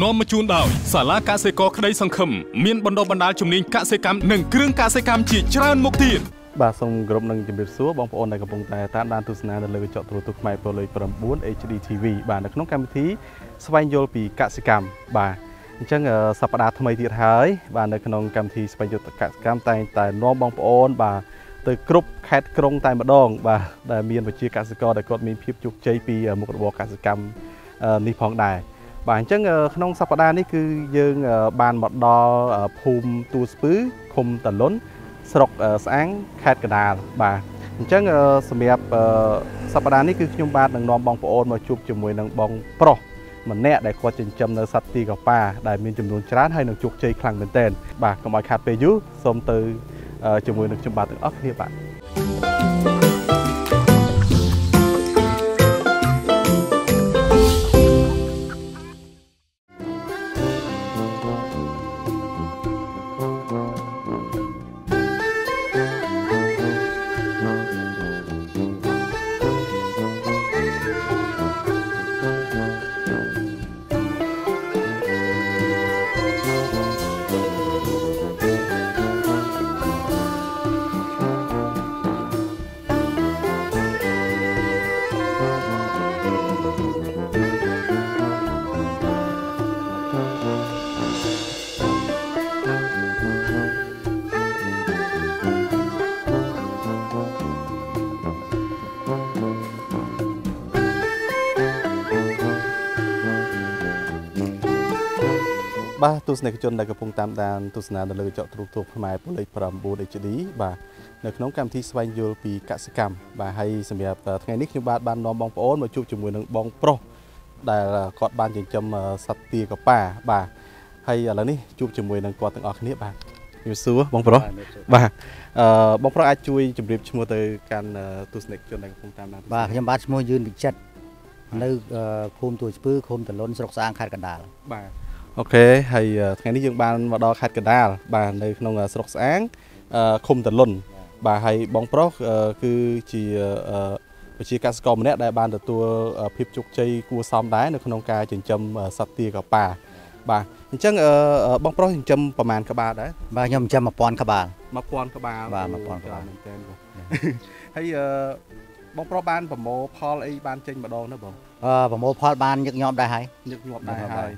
នាំមកជូនដោយសាលាកសិករក្តីសង្ឃឹមមានបណ្ដុះបណ្ដាលជំនាញកសិកម្មនិងគ្រឿងកសិកម្មជាច្រើនមុខទៀត បាទសូមគោរពនឹងជម្រាបសួរបងប្អូនដែលកំពុងតែតាមដានទស្សនានៅលើកញ្ចក់ទូរទស្សន៍ខ្មែរពលលេខ9 HD TV បាទនៅក្នុងកម្មវិធីស្វែងយល់ពីកសិកម្មបាទអញ្ចឹងសប្តាហ៍ថ្មីទៀតហើយបាទនៅក្នុងកម្មវិធីស្វែងយល់កសិកម្មតែងតែនាំបងប្អូន បាទទៅគ្រប់ខេត្តក្រុងតែម្ដង បាទដែលមានប្រជាកសិករដែលគាត់មានភាពជោគជ័យពីមុខរបរកសិកម្មនេះផងដែរបាទអញ្ចឹងក្នុងសប្តាហ៍នេះគឺយើងបានមកដល់ភូមិទូស្ពឺឃុំតលុន ស្រុកស្អាងខេត្តកណ្ដាលបាទអញ្ចឹងសម្រាប់សប្តាហ៍នេះគឺខ្ញុំបាទនឹងនាំបងប្អូនមកជួបជាមួយនឹងបងប្រុសម្នាក់ដែលគាត់ចិញ្ចឹមនៅសត្វទីកប៉ាដែលមានចំនួនច្រើនហើយនឹងជោគជ័យខ្លាំងមែនទែនបាទកុំឲ្យខាត់ពេលយូរសូមទៅជាមួយនឹងខ្ញុំបាទទាំងអស់គ្នាបាទ បាទទស្សនិកជនដែលកំពុងតាមដានទស្សនានៅលើកញ្ចក់ទូរទស្សន៍ខ្មែរពលលេខ9 HD បាទនៅក្នុងកម្មវិធីស្វែងយល់ពីកសិកម្មបាទហើយសម្រាប់ថ្ងៃនេះខ្ញុំបាទបាននាំបងប្អូនមកជួបជាមួយនឹងបងប្រុសដែលគាត់បានចិញ្ចឹមសត្វទាកប៉ាបាទហើយឥឡូវនេះជួបជាមួយនឹងគាត់ទាំងអស់គ្នាបាទជំរាបសួរបងប្រុសបាទអឺបងប្រុសអាចជួយជម្រាបឈ្មោះទៅកាន់ទស្សនិកជនដែលកំពុងតាមដានបាទខ្ញុំបាទឈ្មោះយឿនវិចិត្រនៅឃុំទួយស្ពឺឃុំតលុនស្រុកស្អាងខេត្តកណ្ដាលបាទ អូខេហើយថ្ងៃនេះយើងបានមកដល់ខេត្តកណ្ដាលបាទនៅក្នុងស្រុកស្អាងឃុំតលុនបាទហើយបងប្រុសគឺជាប្រជាកសិករម្នាក់ដែលបានទទួលភាពជោគជ័យគួរសមដែរនៅក្នុងការចិញ្ចឹមសត្វទាកប៉ាបាទអញ្ចឹងបងប្រុសចិញ្ចឹមប្រមាណក្បាលដែរបាទខ្ញុំចិញ្ចឹម1000ក្បាល1000ក្បាលបាទ1000ក្បាលមែនទែនបងហើយបងប្រុសបានប្រមូលផលអីបានចេញម្ដងណាបងអឺប្រមូលផលបានញឹកញាប់ដែរហើយញឹកញាប់ដែរហើយ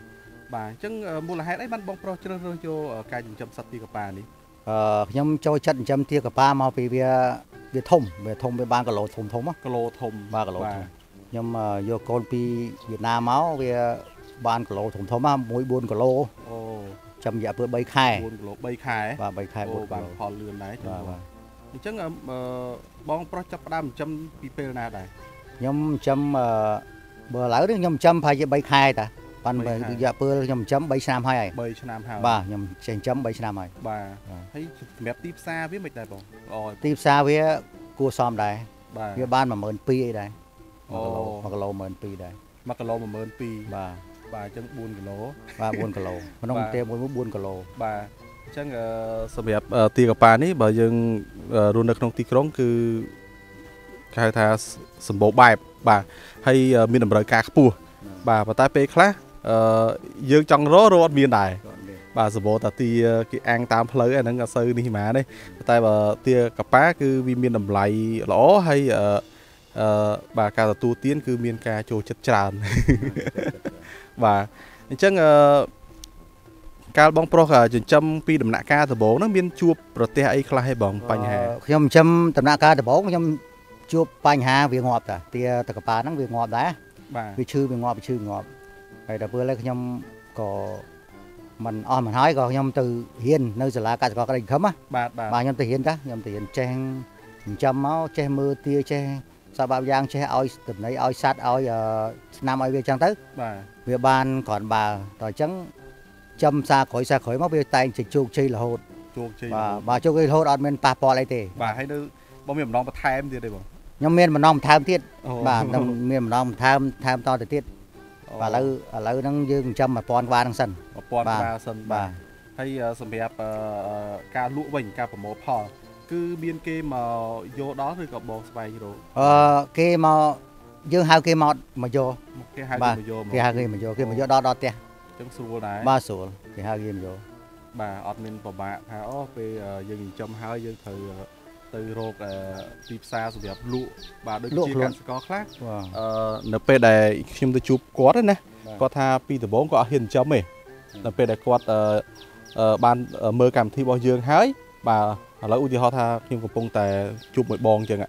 បាទអញ្ចឹងមូលហេតុអីបានបងប្រុសជ្រើសរើសយកការចិញ្ចឹមសត្វទាកប៉ានេះអឺខ្ញុំចូលចិត្តចិញ្ចឹមទាកប៉ាមកពីវាវាធំវាធំវាបានគីឡូធំធំគីឡូធំបាទគីឡូធំខ្ញុំយកកូនពីវៀតណាមមកវាបានគីឡូធំធំមក1 4គីឡូអូចាំរយៈពេល3ខែ4គីឡូ3ខែបាទ3ខែ4បានផលលឿនដែរបាទអញ្ចឹងបងប្រុសចាប់ផ្ដើមចិញ្ចឹមពីពេលណាដែរខ្ញុំចិញ្ចឹមបើឥឡូវនេះខ្ញុំចិញ្ចឹមប្រហែលជា3ខែតា ប៉ាន់រយៈពេលខ្ញុំចិញ្ចឹម3ឆ្នាំហើយហើយ3ឆ្នាំហើយបាទខ្ញុំចិញ្ចឹម3ឆ្នាំហើយបាទហើយសម្រាប់ទីផ្សារវាមិនដែរបងអូទីផ្សារវាគួរសមដែរបាទវាបាន12000អីដែរអូ1គីឡូ12000ដែរ1គីឡូ12000បាទបាទអញ្ចឹង4គីឡូបាទ4គីឡូក្នុងទេមួយ4គីឡូបាទអញ្ចឹងសម្រាប់ទីកប៉ានេះបើយើងរស់នៅក្នុងទីក្រុងគឺគេហៅថាសម្បូរបែបបាទហើយមានតម្រូវការខ្ពស់បាទប៉ុន្តែពេលខ្លះអឺ យើងចង់រករត់មានដែរបាទសបោតាទាគេអាំងតាមផ្លូវអាហ្នឹងអត់សូវនេះហ្មងទេតែបើទាកប៉ាគឺវាមានតម្លៃល្អហើយអឺអឺបាទការទទួលទាន គឺមានការចូលចិត្តច្រើនបាទអញ្ចឹងអឺកាលបងប្រុសចិញ្ចឹមពីដំណាក់កាលដំបូងហ្នឹងមានជួបប្រទេសអីខ្លះទេបងបញ្ហាខ្ញុំចិញ្ចឹមដំណាក់កាលដំបូងខ្ញុំជួបបញ្ហាវាងាប់តាទាតកប៉ាហ្នឹងវាងាប់ដែរបាទវាឈឺវាងាប់វាឈឺងាប់ ហើយដល់ពេលខ្ញុំក៏មិនអស់មិនហើយក៏ខ្ញុំទៅរៀននៅសាលាកសិករក្តីខំណាបាទបាទបាទខ្ញុំទៅរៀនតាខ្ញុំទៅរៀនចេះចិញ្ចឹមមកចេះមើលទាចេះសបាប់យ៉ាងចេះឲ្យតំណីឲ្យសัตว์ឲ្យឆ្នាំឲ្យវាចឹងទៅបាទវាបានគ្រាន់បើតអញ្ចឹងចំសាក្រោយសាក្រោយមកវាតែងជោគជ័យរហូតជោគជ័យបាទបាទជោគជ័យរហូតអត់មានប៉ះពាល់អីទេបាទហើយនៅបងមានម្ដងបន្ថែមទៀតទេបងខ្ញុំមានម្ដងបន្ថែមទៀតអូបាទនឹងមានម្ដងបន្ថែមថែមតទៅទៀត បាទឥឡូវឥឡូវហ្នឹងយើងចិញ្ចឹម1000ក្បាលហ្នឹងសិន1000បាទក្បាលសិនបាទហើយអឺសម្រាប់អឺអឺការលក់វិញការប្រមូលផល គឺមានគេមកយកដល់ឬក៏បងស្វែងរកអឺគេមកយើងហៅគេមកមកយកមកគេហៅបាគេទមកយកមកគេហៅគេមកយកគេមកយកដល់ដល់ផ្ទះចឹងស្រួលដែរបាទស្រួលគេហៅគេមកយកបាទអត់មានពិបាកថាអូពេលអឺយើងចិញ្ចឹមហើយយើងត្រូវអឺ ទៅរកអឺទីផ្សារសម្រាប់លក់បាទដូចជាកសិករខ្លះបាទអឺនៅពេលដែលខ្ញុំទៅជួបគាត់ណាបាទគាត់ថាពីដំបូងគាត់អត់ហ៊ានចិញ្ចឹមទេនៅពេលដែលគាត់អឺអឺបានមើលកម្មវិធីរបស់យើងហើយបាទឥឡូវឧទាហរណ៍ថាខ្ញុំកំពុងតែជួបមួយបងអញ្ចឹង ạ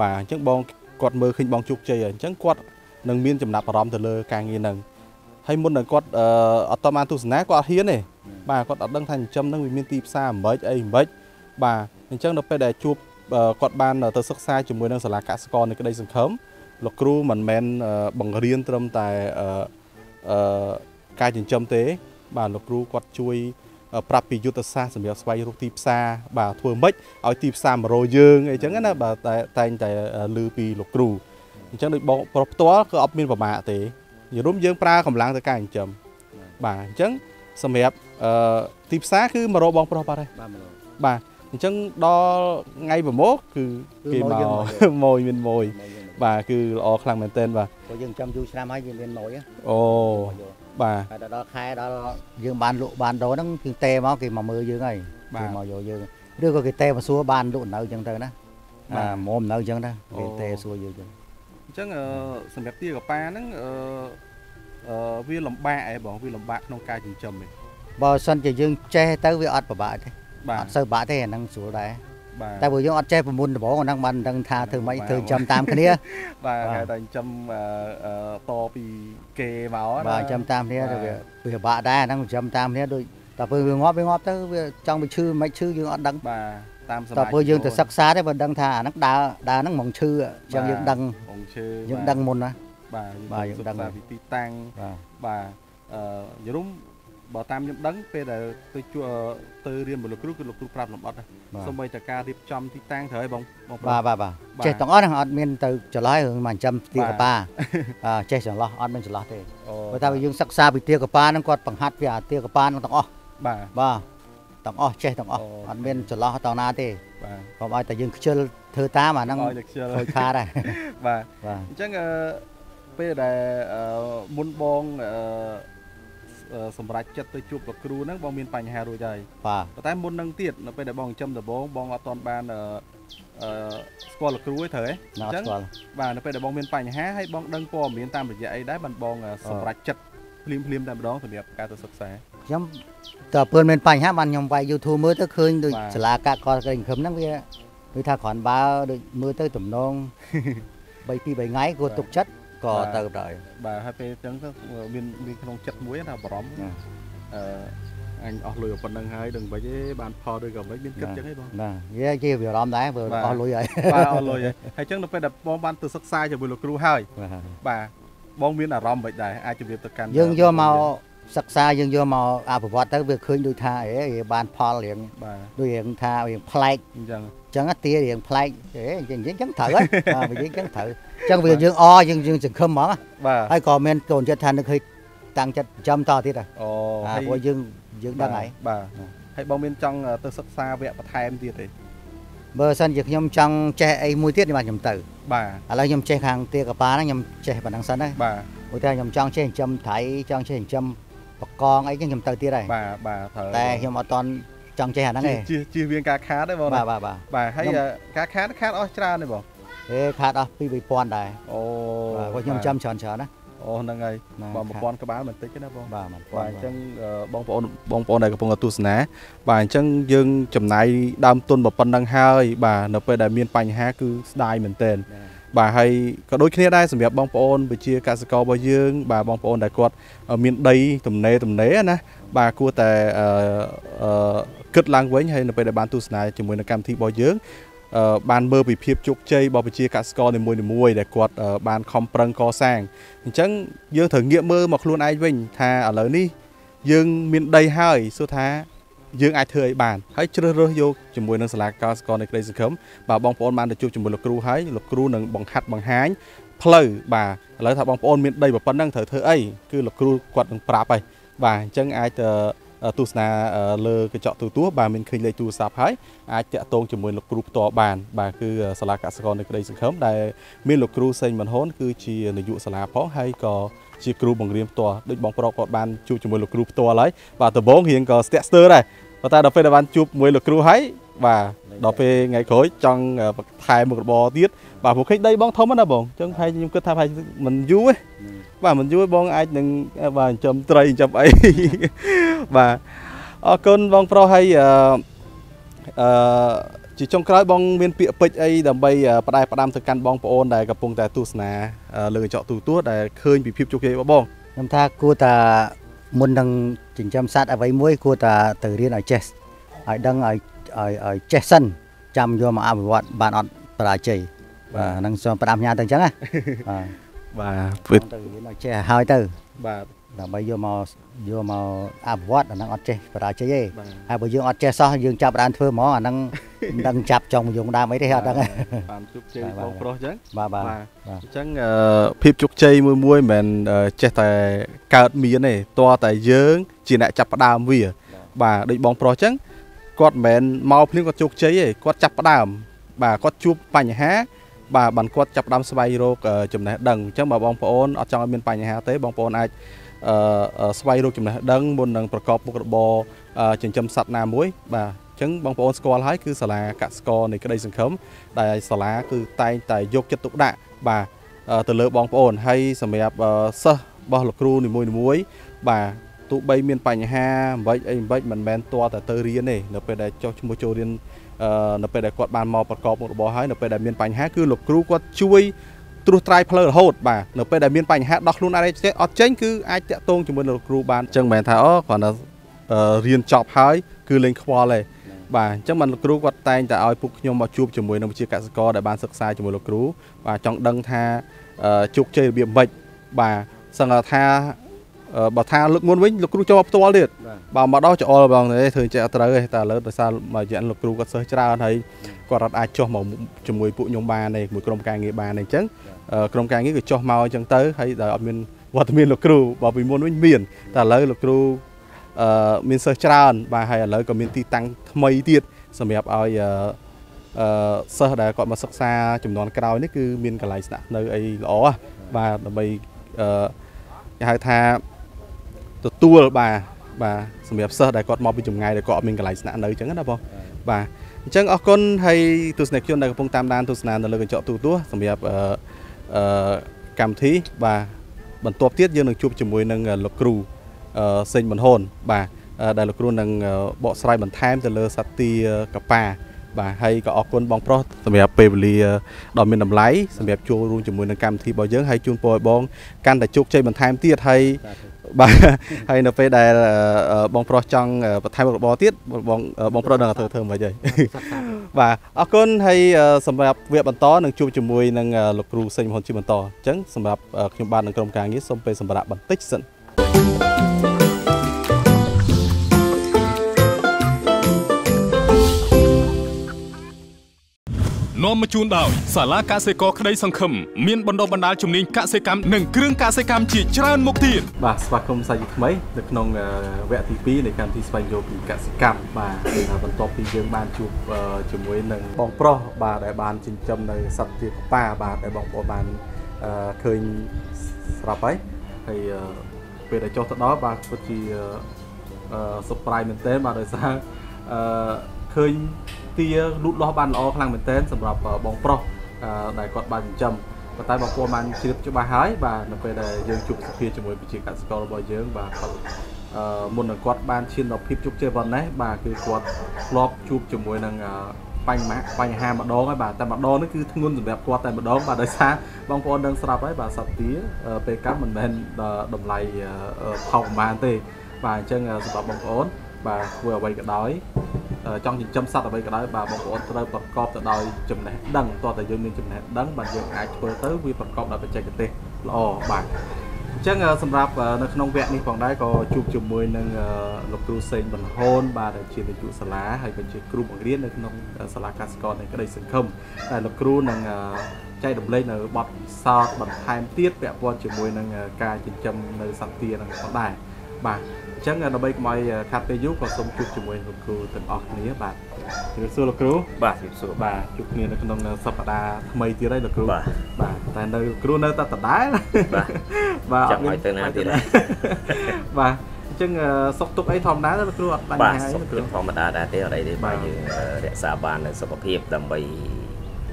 បាទអញ្ចឹងបងគាត់មើលឃើញបងជោគជ័យហើយអញ្ចឹងគាត់នឹងមានចំណាប់អារម្មណ៍ទៅលើការងារហ្នឹងហើយមុននឹងគាត់អឺអត់តបានទស្សនាគាត់អត់ហ៊ានទេបាទគាត់អត់ដឹងថាចិញ្ចឹមហ្នឹងវាមានទីផ្សារអាមេរិកអីអាមេរិកបាទ អញ្ចឹងដល់ពេលដែលជួបអឺគាត់បានទៅសិក្សាជាមួយនឹងសាលាកសិករនៃក្តីសង្ឃឹមលោកគ្រូមិនមែនអឺបង្រៀនត្រឹមតែអឺអឺការចិញ្ចឹមទេ បាទលោកគ្រូគាត់ជួយអឺប្រាប់ពីយុទ្ធសាស្ត្រសម្រាប់ស្វែងរកទីផ្សារបាទធ្វើម៉េចឲ្យទីផ្សារមករកយើងអីចឹងណាបាទតែតែងតែឮពីលោកគ្រូអញ្ចឹងដូចបងប្រុសផ្ទាល់គឺអត់មានប្រមាទទេនិយាយរួមយើងប្រើកម្លាំងទៅការចិញ្ចឹមបាទអញ្ចឹងសម្រាប់អឺទីផ្សារគឺមករកបងប្រុសបាត់ហើយបាទមកបាទ អញ្ចឹងដល់ថ្ងៃប្រមោកគឺគឺគេម៉ួយយើងមកមកម៉ួយមានម៉ួយបាទគឺល្អខ្លាំងមែនទែនបាទព្រោះយើងចាំយូរឆ្នាំហើយយើងមានម៉ួយហ៎អូមកយកបាទហើយដល់ខែដល់យើងបានលក់បានដូរហ្នឹងគឺតេមកគេមកមើលយើងហើយបាទគេមកយកយើងឬក៏គេតេមកសួរបានលក់នៅអញ្ចឹងទៅណាបាទបាទមុំនៅអញ្ចឹងណាអូគេតេសួរយើងអញ្ចឹងអញ្ចឹងអឺសម្រាប់ទាកប៉ាហ្នឹងអឺអឺវាលំបាកឯងបងវាលំបាកក្នុងការចិញ្ចឹមឯងបើសិនជាយើងចេះទៅវាអត់ពិបាកទេបាទ អត់សូវពិបាកទេអាហ្នឹងស្រួលដែរបាទតែបើយើងអត់ចេះប្រមុនដំបងអាហ្នឹងបានមិនដឹងថាធ្វើម៉េចបាទធ្វើចាំតាមគ្នាបាទបាទគេតែចិញ្ចឹមអឺអឺតពីគេមកណាបាទចាំតាមគ្នាបាទទៅវាវាពិបាកដែរអាហ្នឹងចាំតាមគ្នាដូចតែពេលវាងាប់វាងាប់ទៅវាចង់ទៅឈឺមិនឈឺយើងអត់ដឹងបាទតាមសមាតែពេលយើងទៅសិក្សាទេបើដឹងថាអាហ្នឹងដើរដើរហ្នឹងហ្មងឈឺអញ្ចឹងយើងដឹងអង្គឈើយើងដឹងមុនណាបាទបាទយើងយើងដឹងដឹងពីទីតាំងបាទបាទអឺយរុំ បើតាមខ្ញុំដឹងពេលដែលទៅជួទៅរៀនមកលោកគ្រូគឺលោកគ្រូប្រាប់លម្អិតណាបាទសូម្បីតែការរៀបចំទីតាំងត្រូវឲ្យបងបងប្រុបាសទបាទបាទបាទចេះទាំងអស់ហ្នឹងអត់មានទៅចន្លោះរឿងមកចាំទាបាទកប៉ាអើចេះចន្លោះអត់មានចន្លោះទេអូបើថាយើងសិក្សាពីទាកប៉ាហ្នឹងគាត់បង្ហាត់ពីអាទាកប៉ាហ្នឹងទាំងអស់បាទបាទទាំងអស់ចេះទាំងអស់អូអត់មានចន្លោះតណាទេបាទកុំឲ្យតែយើងខ្ជិលធ្វើតាមអាហ្នឹងឲ្យតែខ្ជិលខូចខាតដែរបាទបាទអញ្ចឹងអឺពេលដែលអឺមុនបងអឺអឺ សម្រាប់ចិត្តទៅជួបលោកគ្រូហ្នឹងបងមានបញ្ហារួចហើយបាទប៉ុន្តែមុននឹងទៀតនៅពេលដែលបងចិញ្ចឹមដំបងបងអត់ទាន់បានអឺអឺស្គាល់លោកគ្រូទេត្រូវទេនៅអត់ស្គាល់បាទនៅពេលដែលបងមានបញ្ហាហើយបងដឹងព័ត៌មានតាមរយៈអីដែរបានបងអឺសម្រាប់ចិត្តភ្លាមភ្លាមៗតែម្ដងសម្រាប់ការទៅសិក្សាខ្ញុំតើពឿនមានបញ្ហាបានខ្ញុំវាយ YouTube មើលទៅឃើញដូចបាទសាលាកាកកក្រីសង្ឃឹមហ្នឹងវាដូចថាគ្រាន់បើដូចមើលទៅទំនង3 2 3ថ្ងៃគាត់ទុកចិត្ត ក៏បាទទៅប្រហើយបាទហើយពេលអញ្ចឹងទៅមានមានក្នុងចិត្តមួយថាបារម្ភណាអឺអញអស់លុយប៉ុណ្ណឹងហើយដឹងមិនទេបានផលឬក៏មិនមានគិតអញ្ចឹងទេបងណាវាជាវាអារម្មណ៍ដែរបើបាទអស់លុយហើយបាទអស់លុយហើយហើយអញ្ចឹងនៅពេលដែលបងបានទៅសិក្សាជាមួយលោកគ្រូហើយបាទបាទបងមានអារម្មណ៍មិនដែរអាចជម្រាបទៅកាន់យើងយកមកសិក្សាយើងយកមកអភិវឌ្ឍទៅវាឃើញដូចថាអេវាបានផលរៀងបាទដូចរៀងថារៀងប្លែកអញ្ចឹងអញ្ចឹងទារៀងប្លែកអេអញ្ចឹងអញ្ចឹងត្រូវហើយបាទវាយើងអញ្ចឹងត្រូវអញ្ចឹងវាយើងអយើងយើងសង្ឃឹមហ្មងបាទហើយក៏មានកូនចិត្តថានឹកឃើញតាំងចិត្តចំតទៀតហ៎អូអាហើយព្រោះយើងយើងដឹងហើយបាទបាទហើយបងមានចង់ទៅសិក្សាវគ្គបន្ថែមទៀតទេបើសិនជាខ្ញុំចង់ចេះអីមួយទៀតបាទខ្ញុំទៅបាទឥឡូវខ្ញុំចេះខាងទាកប៉ាហ្នឹងខ្ញុំចេះប៉ុណ្ណឹងសិនហើយបាទព្រោះតែខ្ញុំចង់ចេះចិញ្ចឹមថៃចង់ចេះចិញ្ចឹមបកងអីចឹងខ្ញុំទៅទៀតហើយបាទបាទត្រូវតែខ្ញុំអត់តន់ ចង់ចេះអាហ្នឹងទេជៀសជៀសវាងការខាតទេបងបាទណាបាទបាទបាទហើយខ្ញុំការខាតខាតអស់ច្រើនទេបងហេខាតអស់ពី2000ដែរអូបាទព្រោះខ្ញុំចាំច្រើនច្រើនណាអូហ្នឹងហើយណាបងខាត1000ក្បាលមិនតិចទេណាបងបាទបាទអញ្1000ចឹងអឺបងប្អូនបងប្អូនដែលកំពុងតែទស្សនា បាទអញ្ចឹងយើងចំណាយដើមទុនប៉ុណ្ណឹងហើយ បាទនៅពេលដែលមានបញ្ហាគឺស្ដាយមែនទែនបាទហើយក៏ដូចគ្នាដែរសម្រាប់បងប្អូនវិជាកសិកររបស់យើង បាទបងប្អូនដែលគាត់មានដីទំនេរទំនេរណាបាទគួរតែអឺអឺ គិតឡើងវិញហើយនៅពេលដែលបានទស្សនាជាមួយនឹងកម្មវិធីរបស់យើងអឺបានមើលពីភាពជោគជ័យរបស់វិជាកសិករនីមួយៗដែលគាត់អឺបានខំប្រឹងកសាងអញ្ចឹងយើងត្រូវងាកមើលមកខ្លួនឯងវិញថាឥឡូវនេះយើងមានដីហើយសួរថាយើងអាចធ្វើឲ្យបានហើយជ្រើសរើសយកជាមួយនឹងសាលាកសិករនៃក្តីសង្ឃឹមបាទបងប្អូនបានទៅជួបជាមួយលោកគ្រូហើយលោកគ្រូនឹងបង្ហាត់បង្ហាញផ្លូវបាទឥឡូវថាបងប្អូនមានដីប៉ុណ្ណឹងត្រូវធ្វើអីគឺលោកគ្រូគាត់នឹងប្រាប់ហើយបាទអញ្ចឹងអាចទៅ ទស្សនាលើកញ្ចក់ទូទាស់បាទមានឃើញលេខទូរស័ព្ទហើយអាចតាក់ទងជាមួយលោកគ្រូផ្ទាល់បាន បាទគឺសាលាកសិករនៃក្តីសង្ឃឹមដែលមានលោកគ្រូសេងមនហូនគឺជានាយកសាលាផងហើយក៏ជាគ្រូបង្រៀនផ្ទាល់ដូចបងប្រុសគាត់បានជួបជាមួយលោកគ្រូផ្ទាល់ហើយបាទដំបូងរៀងក៏ស្ទាក់ស្ទើរដែរប៉ុន្តែដល់ពេលដែលបានជួបមួយលោកគ្រូហើយ បាទដល់ពេលថ្ងៃក្រោយចង់ថែមុខរបរទៀតបាទព្រោះឃើញដីបងធំណាបងអញ្ចឹងហើយខ្ញុំគិតថាហើយមិនយូរទេបាទមិនយូរបងអាចនឹងបាទចិញ្ចឹមត្រីចិញ្ចឹមអីបាទអរគុណបងប្រុសហើយអឺអឺជាចុងក្រោយបងមានពាក្យពេចន៍អីដើម្បីផ្ដែផ្ដាំទៅកាន់បងប្អូនដែលកំពុងតែទស្សនាលើកញ្ចក់ទូទាស់ដែលឃើញពីភាពជោគជ័យរបស់បងខ្ញុំថាគួរតែមុននឹងចិញ្ចឹមសត្វអ្វីមួយគួរតែទៅរៀនឲ្យចេះឲ្យដឹងឲ្យ ឲ្យឲ្យចេះសិនចាំយកមកអភិវឌ្ឍបានអត់បរាជ័យបាទហ្នឹងសូមផ្ដាំញ៉ាទៅអញ្ចឹងណាបាទបាទទៅរៀនឲ្យចេះហើយទៅបាទដើម្បីយកមកយកមកអភិវឌ្ឍអាហ្នឹងអត់ចេះបរាជ័យទេហើយបើយើងអត់ចេះសោះយើងចាប់ដើមធ្វើហ្មងអាហ្នឹងមិនដឹងចាប់ចុងយងដើមអីទេអត់ដឹងបានជោគជ័យបងប្រុសអញ្ចឹងបាទបាទអញ្ចឹងភាពជោគជ័យមួយមួយមិនមែនចេះតែកើតមានទេតើតែយើង ជាអ្នកចាប់ផ្ដើមវា បាទដូចបងប្រុសអញ្ចឹង គាត់មិនមែនមកភ្លាមគាត់ជោគជ័យទេគាត់ចាប់ផ្ដើម បាទគាត់ជួបបញ្ហា បាទបានគាត់ចាប់ផ្ដើមស្វែងរកចំណេះដឹងអញ្ចឹងបើបងប្អូនអត់ចង់ឲ្យមានបញ្ហាទេបងប្អូនអាចស្វែងរកចំណេះដឹងមុននឹងប្រកបមុខរបរចិញ្ចឹមសត្វណាមួយ បាទអញ្ចឹងបងប្អូនស្គាល់ហើយគឺសាលាកសិករនៃក្តីសង្ឃឹមដែលសាលាគឺតែងតែយកចិត្តទុកដាក់បាទទៅលើបងប្អូនហើយសម្រាប់សិស្សរបស់លោកគ្រូនីមួយៗបាទ ទោះបីមានបញ្ហាអំបិចអីអំបិចមិនមែនតតែទៅរៀនទេនៅពេលដែលចុះឈ្មោះចូលរៀននៅពេលដែលគាត់បានមកប្រកបមុខរបរហើយនៅពេលដែលមានបញ្ហាគឺលោកគ្រូគាត់ជួយត្រួសត្រាយផ្លូវរហូតបាទនៅពេលដែលមានបញ្ហាដោះខ្លួនអត់អត់ចេញគឺអាចតាក់ទងជាមួយនឹងលោកគ្រូបានអញ្ចឹងមិនមែនថាអូគ្រាន់តែរៀនចប់ហើយគឺលេងខ្វល់ទេបាទអញ្ចឹងបានលោកគ្រូគាត់តែងតែឲ្យពួកខ្ញុំមកជួបជាមួយនឹងវិជាកសិករដែលបានសិក្សាជាមួយលោកគ្រូបាទចង់ដឹងថាជោគជ័យរបៀបម៉េចបាទសង្ឃថា បើថាលើកមុនវិញលោកគ្រូចូលផ្ទាល់ទៀតបើមកដល់ច្អល់បងទេធ្វើចេះអត់ត្រូវទេតែឥឡូវដោយសារមួយរយៈលោកគ្រូគាត់សិស្សច្រើនហើយគាត់អត់អាចចុះមកជាមួយពួកខ្ញុំបានទេមួយក្រុមការងារបានទេអញ្ចឹងក្រុមការងារគឺចុះមកអញ្ចឹងទៅហើយដោយអត់មានវត្តមានលោកគ្រូបើពីមុនវិញមានតែឥឡូវលោកគ្រូអឺមានសិស្សច្រើនបាទហើយឥឡូវក៏មានទីតាំងថ្មីទៀតសម្រាប់ឲ្យអឺសិស្សដែលគាត់មកសិក្សាចំនួនក្រោយនេះគឺមានកន្លែងស្នាក់នៅអីល្អបាទដើម្បីអឺគេហៅថា ទទួលបាទបាទសម្រាប់សិស្សដែលគាត់មកពីចម្ងាយដែលគាត់អត់មានកន្លែងស្នាក់នៅអញ្ចឹងណាបងបាទអញ្ចឹងអរគុណហើយទស្សនិកជនដែលកំពុងតាមដានទស្សនានៅលើកញ្ចក់ទូទាស់សម្រាប់អឺអឺកម្មវិធីបាទបន្ទាប់ទៀតយើងនឹងជួបជាមួយនឹងលោកគ្រូអឺសេងប៊ុនហូនបាទដែលលោកគ្រូនឹងបកស្រាយបន្ថែមទៅលើសត្វទាកប៉ាបាទហើយក៏អរគុណបងប្រុសសម្រាប់ពេលវេលាដ៏មានតម្លៃសម្រាប់ចូលរួមជាមួយនឹងកម្មវិធីរបស់យើងហើយជូនពរឲ្យបងកាន់តែជោគជ័យបន្ថែមទៀតហើយ បាទហើយនៅពេលដែលបងប្រុសចង់បន្ថែមរបរទៀតបងបងប្រុសនឹងធ្វើធ្វើមិនហើយបាទអរគុណហើយសម្រាប់វគ្គបន្តនឹងជួបជាមួយនឹងលោកគ្រូសេងមហុនជាបន្តអញ្ចឹងសម្រាប់ខ្ញុំបាទនឹងក្រុមការងារសូមពេលសម្រាប់បន្តិចសិន thank you នាំមកជូនដោយសាលាកសិករក្តីសង្ឃឹមមានបណ្ដុះបណ្ដាលជំនាញកសិកម្មនិងគ្រឿងកសិកម្មជាច្រើនមុខទៀតបាទស្វាគមន៍សាជាថ្មីនៅក្នុងវគ្គទី2នៃកម្មវិធីស្វែងយល់ពីកសិកម្មបាទគឺថាបន្ទាប់ពីយើងបានជួបជាមួយនឹងបងប្រុសបាទដែលបានចិញ្ចឹមនៅសត្វទាកប៉ាបាទដែលបងប្អូនបានឃើញស្រាប់ហើយហើយពេលដែលចុះទៅដល់បាទពិតជាអឺ surprise មែនទែនបាទដោយសារអឺឃើញ ទាលូតលាស់បានល្អខ្លាំងមែនទែនសម្រាប់បងប្រុសដែលគាត់បានចិញ្ចឹមប៉ុន្តែបងប្អូនបានជ្រាបច្បាស់ហើយបាទនៅពេលដែលយើងជួបសភាជាមួយវិជាកសិកររបស់យើងបាទគាត់អឺមុននឹងគាត់បានឈានដល់ភាពជោគជ័យប៉ុណ្ណេះបាទគឺគាត់ធ្លាប់ជួបជាមួយនឹងបញ្ហាបញ្ហាម្ដងហើយបាទតែម្ដងនេះគឺធ្ងន់សម្រាប់គាត់តែម្ដងបាទដោយសារបងប្អូនដឹងស្រាប់ហើយបាទសត្វទាពេលកម្មមិនមែនតម្លៃថោកប្រហែលទេបាទអញ្ចឹងសម្រាប់បងប្អូនបាទធ្វើអ្វីក៏ដោយ ចង់ចិញ្ចឹមសត្វអ្វីក៏ដោយបាទបងប្អូនត្រូវប្រកបទៅដោយចំណេះដឹងតើតើយើងមានចំណេះដឹងបាទយើងអាចធ្វើទៅវាប្រកបដោយបច្ចេកទេសល្អបាទបអញ្ចឹងសម្រាប់នៅក្នុងវគ្គនេះផងដែរក៏ជួបជាមួយនឹងលោកគ្រូសេងបន្ហូនបាទដែលជានាយកសាលាហើយក៏ជាគ្រូបង្រៀននៅក្នុងសាលាកសិករនៃក្តីសង្ឃឹមដែលលោកគ្រូនឹងចែករំលែកនៅបទពិសោធន៍បន្ថែមទៀតពាក់ព័ន្ធជាមួយនឹងការចិញ្ចឹមនៅសត្វទានឹងផងដែរបាទ អញ្ចឹងដើម្បីកុំឲ្យខាត់ពេលយូរក៏សូមជួបជាមួយលោកគ្រូទាំងអស់គ្នាបាទជំរាបសួរលោកគ្រូបាទជំរាបសួរបាទជួបគ្នានៅក្នុងសប្តាហ៍ថ្មីទៀតហើយលោកគ្រូបាទបាទតែនៅគ្រូនៅតែដដែលបាទបាទចាំឲ្យទៅណាទៀតបាទអញ្ចឹងសុខទុក្ខអីធម្មតាលោកគ្រូអត់បញ្ហាអីសុខទុក្ខធម្មតាដែរទេអត់អីទេបាទយើងរក្សាបាននូវសុខភាពដើម្បី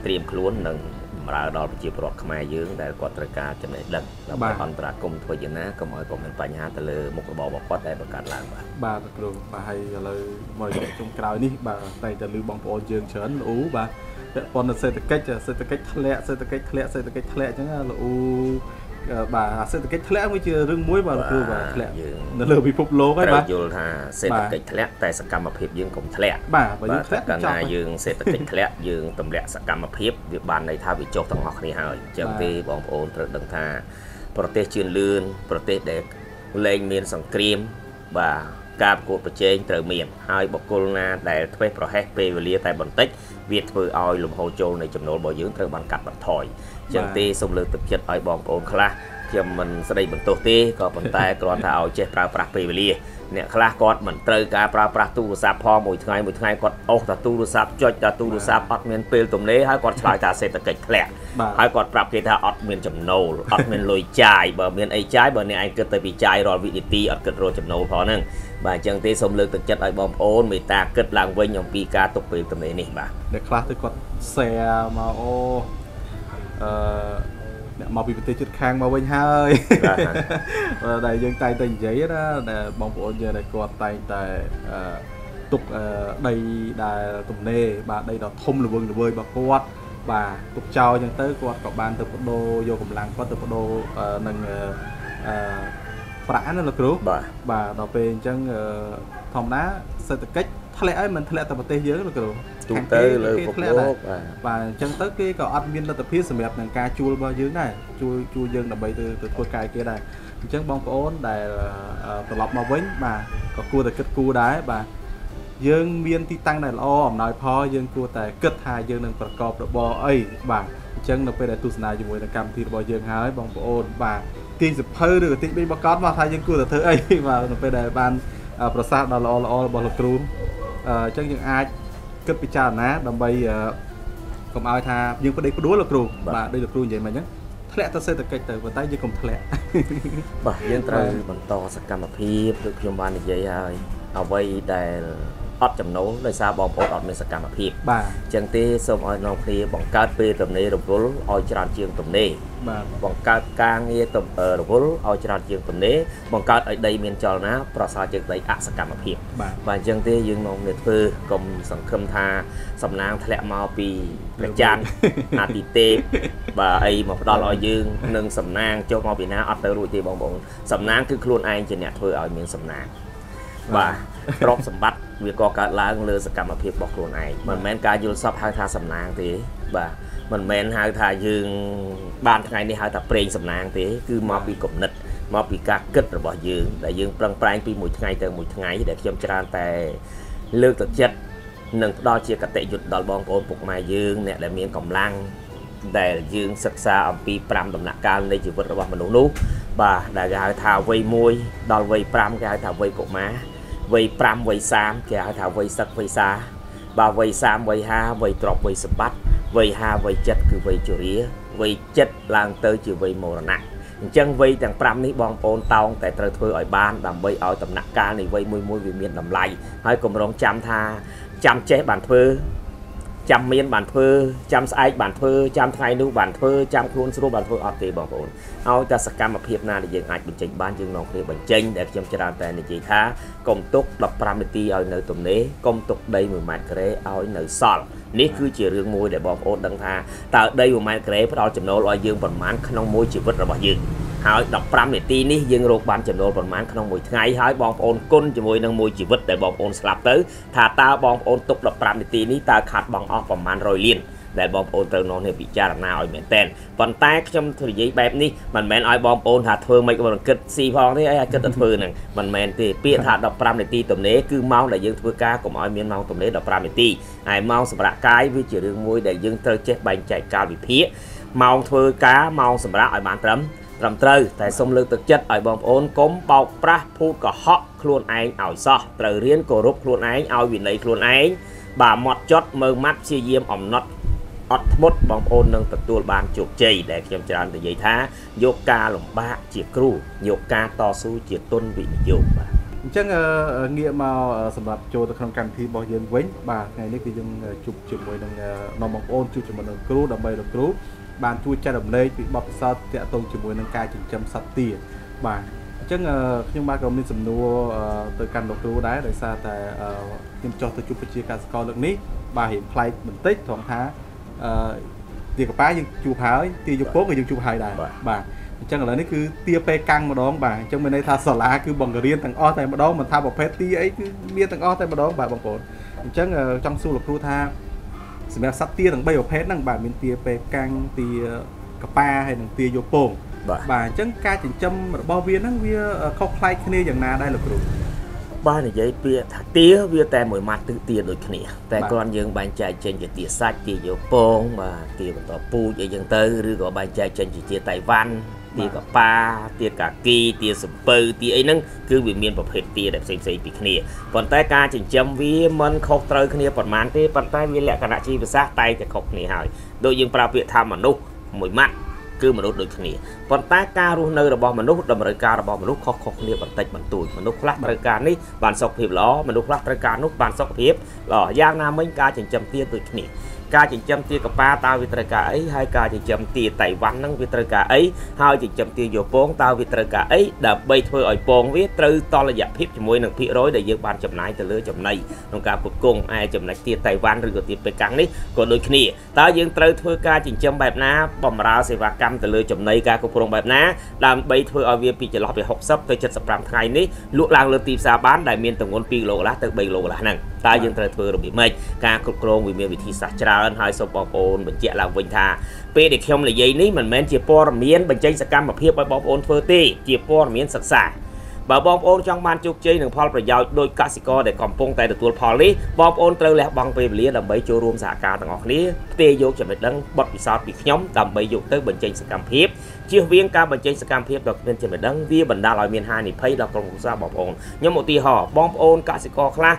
ត្រៀមខ្លួននិង បម្រើដល់ប្រជាពលរដ្ឋខ្មែរយើងដែលគាត់ត្រូវការចំណេះដឹងដើម្បីអន្តរាគមន៍ធ្វើយ៉ាងណាកុំឲ្យគាត់មានបញ្ហាទៅលើមុខរបររបស់គាត់ដែលបង្កើតឡើងបាទបាទគ្រូបាទហើយឥឡូវមករយៈចុងក្រោយនេះបាទតែតែលឺបងប្អូនយើងច្រើនលូបាទពាក់ព័ន្ធនឹងសេដ្ឋកិច្ចសេដ្ឋកិច្ចធ្លាក់សេដ្ឋកិច្ចធ្លាក់សេដ្ឋកិច្ចធ្លាក់អញ្ចឹងលូ បាទសេដ្ឋកិច្ចធ្លាក់វាជារឿងមួយបាទគ្រូបាទធ្លាក់នៅលើពិភពលោកហើយបាទយល់ថាសេដ្ឋកិច្ចធ្លាក់តែសកម្មភាពយើងកុំធ្លាក់បាទបើយើងធ្លាក់កាលណាយើងសេដ្ឋកិច្ចធ្លាក់យើងទម្លាក់សកម្មភាពវាបានន័យថាវាចុះទាំងអស់គ្នាហើយអញ្ចឹងទេបងប្អូនត្រូវដឹងថា ប្រទេសជឿនលឿនប្រទេសដែលលែងមានសង្គ្រាមបាទ ការប្រកួតប្រជែងត្រូវមានហើយបុគ្គលណាដែលធ្វេសប្រហែសពេលវេលាតែបន្តិចវាធ្វើឲ្យលំហូរចូលនៃចំណូលរបស់យើងត្រូវបានកាត់បន្ថយអញ្ចឹងទេសូមលើកទឹកចិត្តឲ្យបងប្អូនខ្លះខ្ញុំមិនស្ដីបន្ទោសទេក៏ប៉ុន្តែគ្រាន់តែឲ្យចេះប្រើប្រាស់ពេលវេលា អ្នកខ្លះគាត់មិនត្រូវការប្រើប្រាស់ទូរស័ព្ទផងមួយថ្ងៃមួយថ្ងៃគាត់អស់តែទូរស័ព្ទចុចតែទូរស័ព្ទអត់មានពេលទំនេរហើយគាត់ឆ្លើយថាសេដ្ឋកិច្ចធ្លាក់ហើយគាត់ប្រាប់គេថាអត់មានចំណូលអត់មានលុយចាយបើមានអីចាយបើអ្នកឯងគិតទៅពីចាយរាល់វិនាទីអត់គិតរកចំណូលផងហ្នឹងបាទអញ្ចឹងទេសូមលើកទឹកចិត្តឲ្យបងប្អូនមេត្តាគិតឡើងវិញអំពីការទុកពេលទំនេរនេះបាទអ្នកខ្លះទៅគាត់ share មកអូអឺ អ្នកមកពីប្រទេសជិតខាងមកវិញហើយដែលយើងតែងតែនិយាយណាដែលបងប្អូនយើងដែលគាត់តែងតែទុកដីដែលទំនេរបាទដីដ៏ធំល្វឹងល្វើយរបស់គាត់បាទទុកចោលអញ្ចឹងទៅគាត់ក៏បានទៅបដូរយកកម្លាំងគាត់ទៅបដូរនឹងអឺប្រាក់ណាលោកគ្រូបាទបាទដល់ពេលអញ្ចឹងធម្មតាសេដ្ឋកិច្ច ធ្លាក់ហើយមិនធ្លាក់តែប្រទេសយើងលោកគ្រូទូទៅលើពិភពលោកបាទអញ្ចឹងទៅគេក៏អត់មានលទ្ធភាពសម្រាប់នឹងការជួលរបស់យើងដែរជួលជួលយើងដើម្បីទៅទៅធ្វើការគេដែរអញ្ចឹងបងប្អូនដែលត្រឡប់មកវិញបាទក៏គួរតែគិតគូរដែរបាទយើងមានទីតាំងដែលល្អអំណោយផលយើងគួរតែគិតថាយើងនឹងប្រកបរបរអីបាទអញ្ចឹងនៅពេលដែលទស្សនាជាមួយនឹងកម្មវិធីរបស់យើងហើយបងប្អូនបាទទាញសភៅឬក៏ទាញបេញបកតមកថាយើងគួរតែធ្វើអីបាទនៅពេលដែលបានប្រសាសន៍ដ៏ល្អល្អរបស់លោកគ្រូ អញ្ចឹងយើងអាចគិតពិចារណាដើម្បីកុំឲ្យថាយើងប្តេជ្ញាផ្ដួលលោកគ្រូបាទដូចលោកគ្រូនិយាយមកអញ្ចឹងធ្លាក់ទៅសេដ្ឋកិច្ចទៅប៉ុន្តែយើងកុំធ្លាក់បាទយើងត្រូវបន្តសកម្មភាពដូចខ្ញុំបាននិយាយហើយអ្វីដែល អត់ចំណូលដោយសារបងប្អូនអត់មានសកម្មភាពបាទអញ្ចឹងទេសូមឲ្យនាំគ្នាបង្កើតពេលទំនេររវល់ឲ្យច្រើនជាងទំនេរបាទបង្កើតការងាររវល់ឲ្យច្រើនជាងទំនេរបង្កើតឲ្យដីមានចលនាប្រសើរជាងដីអសកម្មភាពបាទអញ្ចឹងទេយើងនាំគ្នាធ្វើកុំសង្ឃឹមថាសំណាងធ្លាក់មកពីព្រះច័ន្ទអាទិទេពបាទអីមកផ្ដល់ឲ្យយើងនឹងសំណាងចុះមកពីណាអត់ទៅរួចទេបងប្អូនសំណាងគឺខ្លួនឯងជាអ្នកធ្វើឲ្យមានសំណាងបាទ ទ្រព្យសម្បត្តិវាក៏កើតឡើងលើសកម្មភាពរបស់ខ្លួនឯងមិនមែនការយល់សពហៅថាសំណាងទេបាទមិនមែនហៅថាយើងបានថ្ងៃនេះហៅថាប្រេងសំណាងទេគឺមកពីគំនិតមកពីការគិតរបស់យើងដែលយើងប្រឹងប្រែងពីមួយថ្ងៃទៅមួយថ្ងៃដែលខ្ញុំច្រើនតែលើកទឹកចិត្តនិងផ្ដល់ជាកតិយុត្តដល់បងប្អូនពុកម៉ែយើងអ្នកដែលមានកម្លាំងដែលយើងសិក្សាអំពី5ដំណាក់កាលនៃជីវិតរបស់មនុស្សនោះបាទដែលគេហៅថាវ័យ1ដល់វ័យ5គេហៅថាវ័យកុមារ វ័យ5វ័យ30គេហៅថាវ័យសឹកវ័យសាបាទវ័យ30វ័យ50វ័យទ្របវ័យសម្បត្តិវ័យ50វ័យ7គឺវ័យជរាវ័យ7ឡើងទៅជាវ័យមរណៈអញ្ចឹងវ័យទាំង5នេះបងប្អូនតោងតែត្រូវធ្វើឲ្យបានដើម្បីឲ្យដំណាក់កាលនៃវ័យមួយមួយវាមានតម្លៃហើយគម្រងចាំថាចាំចេះបានធ្វើ ចាំមានបានធ្វើចាំស្អែកបានធ្វើចាំថ្ងៃនោះបានធ្វើចាំខ្លួនស្រួលបានធ្វើអត់ទេបងប្អូនឲ្យតែសកម្មភាពណាដែលយើងអាចបញ្ចេញបានយើងនាំគ្នាបញ្ចេញដែលខ្ញុំច្រើនតែនិយាយថាកុំទុក15នាទីឲ្យនៅទំនេរកុំទុកដី1ម៉ែត្រការ៉េឲ្យនៅសល់នេះគឺជារឿងមួយដែលបងប្អូនដឹងថាតើដី1ម៉ែត្រការ៉េផ្ដល់ចំណូលឲ្យយើងប្រមាណក្នុងមួយជីវិតរបស់យើង ហើយ15នាទីនេះយើងរកបានចំណូលប្រមាណក្នុងមួយថ្ងៃហើយបងប្អូនគុណជាមួយនឹងមួយជីវិតដែលបងប្អូនស្លាប់ទៅថាតើបងប្អូនទុក15នាទីនេះតើខាត់បងអស់ប្រមាណ100លានដែលបងប្អូនត្រូវនាំគ្នាពិចារណាឲ្យមែនតែនប៉ុន្តែខ្ញុំនិយាយបែបនេះមិនមែនឲ្យបងប្អូនថាធ្វើមិនក៏គិតស៊ីផងទេអីគិតតែធ្វើហ្នឹងមិនមែនទេពាក្យថា15នាទីទំនេរគឺម៉ោងដែលយើងធ្វើការកុំឲ្យមានម៉ោងទំនេរ15នាទីហើយម៉ោងសម្រាប់កាយវាជារឿងមួយដែលយើងត្រូវចេះបែងចែកកាលវិភាគម៉ោងធ្វើការម៉ោងសម្រាប់ឲ្យបានត្រឹម ត្រឹមត្រូវតែសូមលើកទឹកចិត្តឲ្យបងប្អូនកុំបោកប្រាស់ភូតកុហកខ្លួនឯងឲ្យសោះត្រូវរៀនគោរពខ្លួនឯងឲ្យវិន័យខ្លួនឯងបាទម៉ត់ចត់មើងម៉ាត់ព្យាយាមអំណត់អត់ធ្មត់បងប្អូននឹងទទួលបានជោគជ័យដែលខ្ញុំច្រើននិយាយថាយកការលំបាកជាគ្រូយកការតស៊ូជាទុនវិនិយោគបាទអញ្ចឹងងាកមកសម្រាប់ចូលទៅក្នុងកម្មវិធីរបស់យើងវិញបាទថ្ងៃនេះគឺយើងជួបជាមួយនឹងនាំបងប្អូនជួបជាមួយនឹងគ្រូដើម្បីលោកគ្រូ បានជួយចែករំលែកពីបទពិសោធន៍តាក់ទងជាមួយនឹងការចិញ្ចឹមសត្វទាបាទអញ្ចឹងខ្ញុំបាទក៏មានសំណួរទៅកាន់លោកគ្រូដែរដោយសារតែខ្ញុំចោះទៅជួបប្រជាកសិករលើកនេះបាទរៀងប្លែកបន្តិចត្រង់ថាអឺទាកប៉ាយើងជួបហើយទាយកពងក៏យើងជួបហើយដែរបាទអញ្ចឹងឥឡូវនេះគឺទាពេលកាំងម្ដងបាទអញ្ចឹងមានន័យថាសាលាគឺបង្រៀនទាំងអស់តែម្ដងមិនថាប្រភេទទាអីគឺមានទាំងអស់តែម្ដងបាទបងប្អូនអញ្ចឹងចង់សួរលោកគ្រូថា សម្រាប់សត្វទាទាំង3ប្រភេទហ្នឹងបាទមានទាពេលកាំងទាកប៉ាហើយនិងទាយកពងបាទអញ្ចឹងការចិញ្ចឹមរបស់វាហ្នឹងវាខុសប្លែកគ្នាយ៉ាងណាដែរលោកគ្រូបាទនិយាយពាក្យថាទាវាតែមួយម៉ាត់ទិទាដូចគ្នាតែគ្រាន់យើងបែងចែកចេញជាទាសាច់ទាយកពងបាទទាបន្តពូជអីចឹងទៅឬក៏បែងចែកចេញជាទាតៃវ៉ាន់ ទាកប៉ាទាកាគីទាសំពៅទាអីហ្នឹងគឺវាមានប្រភេទទាដែលផ្សេងផ្សេងពីគ្នាប៉ុន្តែការចិញ្ចឹមវាមិនខុសត្រូវគ្នាប៉ុន្មានទេប៉ុន្តែវាលក្ខណៈជីវសាស្ត្រតែតែខុសគ្នាហើយដូចយើងប្រើពាក្យថាមនុស្សមួយម៉ាត់គឺមនុស្សដូចគ្នាប៉ុន្តែការរស់នៅរបស់មនុស្សតម្រូវការរបស់មនុស្សខុសៗគ្នាបន្តិចបន្តួចមនុស្សខ្លះត្រូវការនេះបានសុខភាពល្អមនុស្សខ្លះត្រូវការនោះបានសុខភាពល្អយ៉ាងណាមិញការចិញ្ចឹមទាដូចគ្នា ការចិញ្ចឹមទាកប៉ាតើវាត្រូវការអីហើយការចិញ្ចឹមទាតៃវ៉ាន់ហ្នឹងវាត្រូវការអីហើយចិញ្ចឹមទាយកពងតើវាត្រូវការអីដើម្បីធ្វើឲ្យពងវាត្រូវតលយៈភាពជាមួយនឹងភាគរយដែលយើងបានចំណាយទៅលើចំណីក្នុងការផ្គង់ឯចំណែកទាតៃវ៉ាន់ឬក៏ទាពេកាំងនេះក៏ដូចគ្នាតើយើងត្រូវធ្វើការចិញ្ចឹមបែបណាបំរើសេវាកម្មទៅលើចំណីការគ្រប់គ្រងបែបណាដើម្បីធ្វើឲ្យវាពីចន្លោះពី60ទៅ75ថ្ងៃនេះលក់ឡើងលើទីផ្សារបានដែលមានទម្ងន់2គីឡូកន្លះទៅ3គីឡូកន្លះហ្នឹងតើយើងត្រូវធ្វើរបៀបម៉េចការគ្រប់គ្រងវាមានវិធីសាស្ត្រច្រើនហើយសូមបងប្អូនបញ្ជាក់ឡើងវិញថាពេលដែលខ្ញុំនិយាយនេះមិនមែនជាព័ត៌មានបញ្ចេញសកម្មភាពឲ្យបងប្អូនធ្វើទេជាព័ត៌មានសិក្សាបើបងប្អូនចង់បានជោគជ័យនិងផលប្រយោជន៍ដោយកសិករដែលកំពុងតែទទួលផលនេះបងប្អូនត្រូវលះបង់ពេលវេលាដើម្បីចូលរួមសហការទាំងអស់គ្នាផ្ទេរយកចំណេះដឹងបទពិសោធន៍ពីខ្ញុំដើម្បីយកទៅបញ្ចេញសកម្មភាពជៀសវាងការបញ្ចេញសកម្មភាពដ៏គ្មានចំណេះដឹងវាបណ្ដាលឲ្យមានហានិភ័យដល់ក្រុមគ្រួសារបងប្អូនខ្ញុំឧទាហរណ៍បងប្អូនកសិករខ្លះ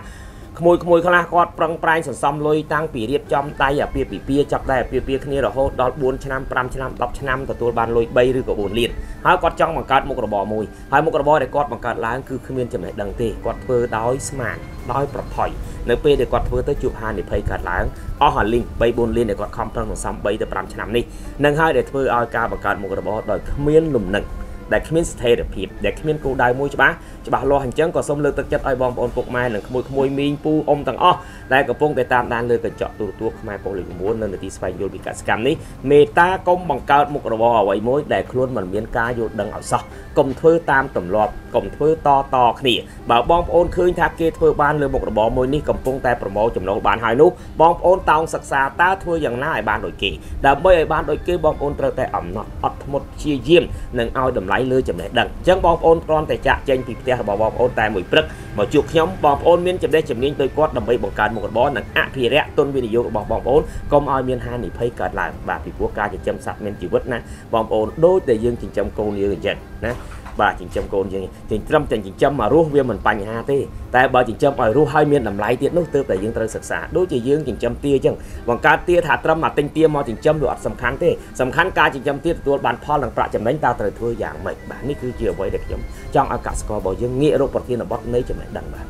ក្មួយក្មួយខ្លះគាត់ប្រឹងប្រែងសន្សំលុយតាំងពីរៀបចំដៃអាពាហ៍ពិពាហ៍ចាប់ដៃអាពាហ៍ពិពាហ៍គ្នារហូតដល់4ឆ្នាំ5ឆ្នាំ10ឆ្នាំទទួលបានលុយ3ឬក៏4លានហើយគាត់ចង់បង្កើតមុខរបរមួយហើយមុខរបរដែលគាត់បង្កើតឡើងគឺគ្មានចំណេះដឹងទេគាត់ធ្វើដោយស្មានដោយប្រថុយនៅពេលដែលគាត់ធ្វើទៅជួបហានិភ័យកើតឡើងអស់អាលីង3 4លានដែលគាត់ខំប្រឹងសន្សំ3ទៅ5ឆ្នាំនេះនឹងហើយដែលធ្វើឲ្យការបង្កើតមុខរបរដោយគ្មានលំនឹង ដែលគ្មានស្ថិរភាពដែលគ្មានគោលដៅមួយច្បាស់ច្បាស់លាស់អញ្ចឹងក៏សូមលើកទឹកចិត្តឲ្យបងប្អូនពុកម៉ែនិងក្មួយក្មួយមីងពូអ៊ំទាំងអស់ដែលកំពុងតែតាមដានលើកញ្ចក់ទូរទស្សន៍ខ្មែរប៉ុស្តិ៍លេខ9នៅនាទីស្វែងយល់ពីកសិកម្មនេះមេត្តាកុំបង្កើតមុខរបរអ្វីមួយដែលខ្លួនមិនមានការយល់ដឹងឲ្យសោះកុំធ្វើតាមទម្លាប់កុំធ្វើតតគ្នាបើបងប្អូនឃើញថាគេធ្វើបានលើមុខរបរមួយនេះកំពុងតែប្រមូលចំណូលបានហើយនោះបងប្អូនតោងសិក្សាតើធ្វើយ៉ាងណាឲ្យបានដូចគេដើម្បីឲ្យបានដូចគេបងប្អូនត្រូវតែអំណត់អត់ធ្មត់ព្យាយាមនិងឲ្យតម្លៃលើចំណេះដឹងអញ្ចឹងបងប្អូនគ្រាន់តែចាក់ចេញពីផ្ទះរបស់បងប្អូនតែមួយព្រឹកមកជួបខ្ញុំបងប្អូនមានចំណេះជំនាញដោយគាត់ដើម្បីបង្កើតមុខរបរនិងអភិរក្សទុនវិនិយោគរបស់បងប្អូនកុំឲ្យមានហានិភ័យកើតឡើងបាទពីព្រោះការចិញ្ចឹមសត្វមានជីវិតណាបងប្អូនដូចតែយើងចិញ្ចឹមកូនយើងអញ្ចឹងណា បាទចិញ្ចឹមកូនយើងចិញ្ចឹមតែចិញ្ចឹមមករស់វាមិនបញ្ហាទេតែបើចិញ្ចឹមឲ្យរស់ហើយមានតម្លៃទៀតនោះទើបតែយើងត្រូវសិក្សាដូចជាយើងចិញ្ចឹមទាអញ្ចឹងបង្កើតទាថាត្រឹមមកទិញទាមកចិញ្ចឹមវាអត់សំខាន់ទេសំខាន់ការចិញ្ចឹមទាទទួលបានផលនិងប្រាក់ចំណេញតើត្រូវធ្វើយ៉ាងម៉េចបាទនេះគឺជាអ្វីដែលខ្ញុំចង់ឲ្យកសិកររបស់យើងងាករកប្រធានបទនៃចំណេះដឹងបាទ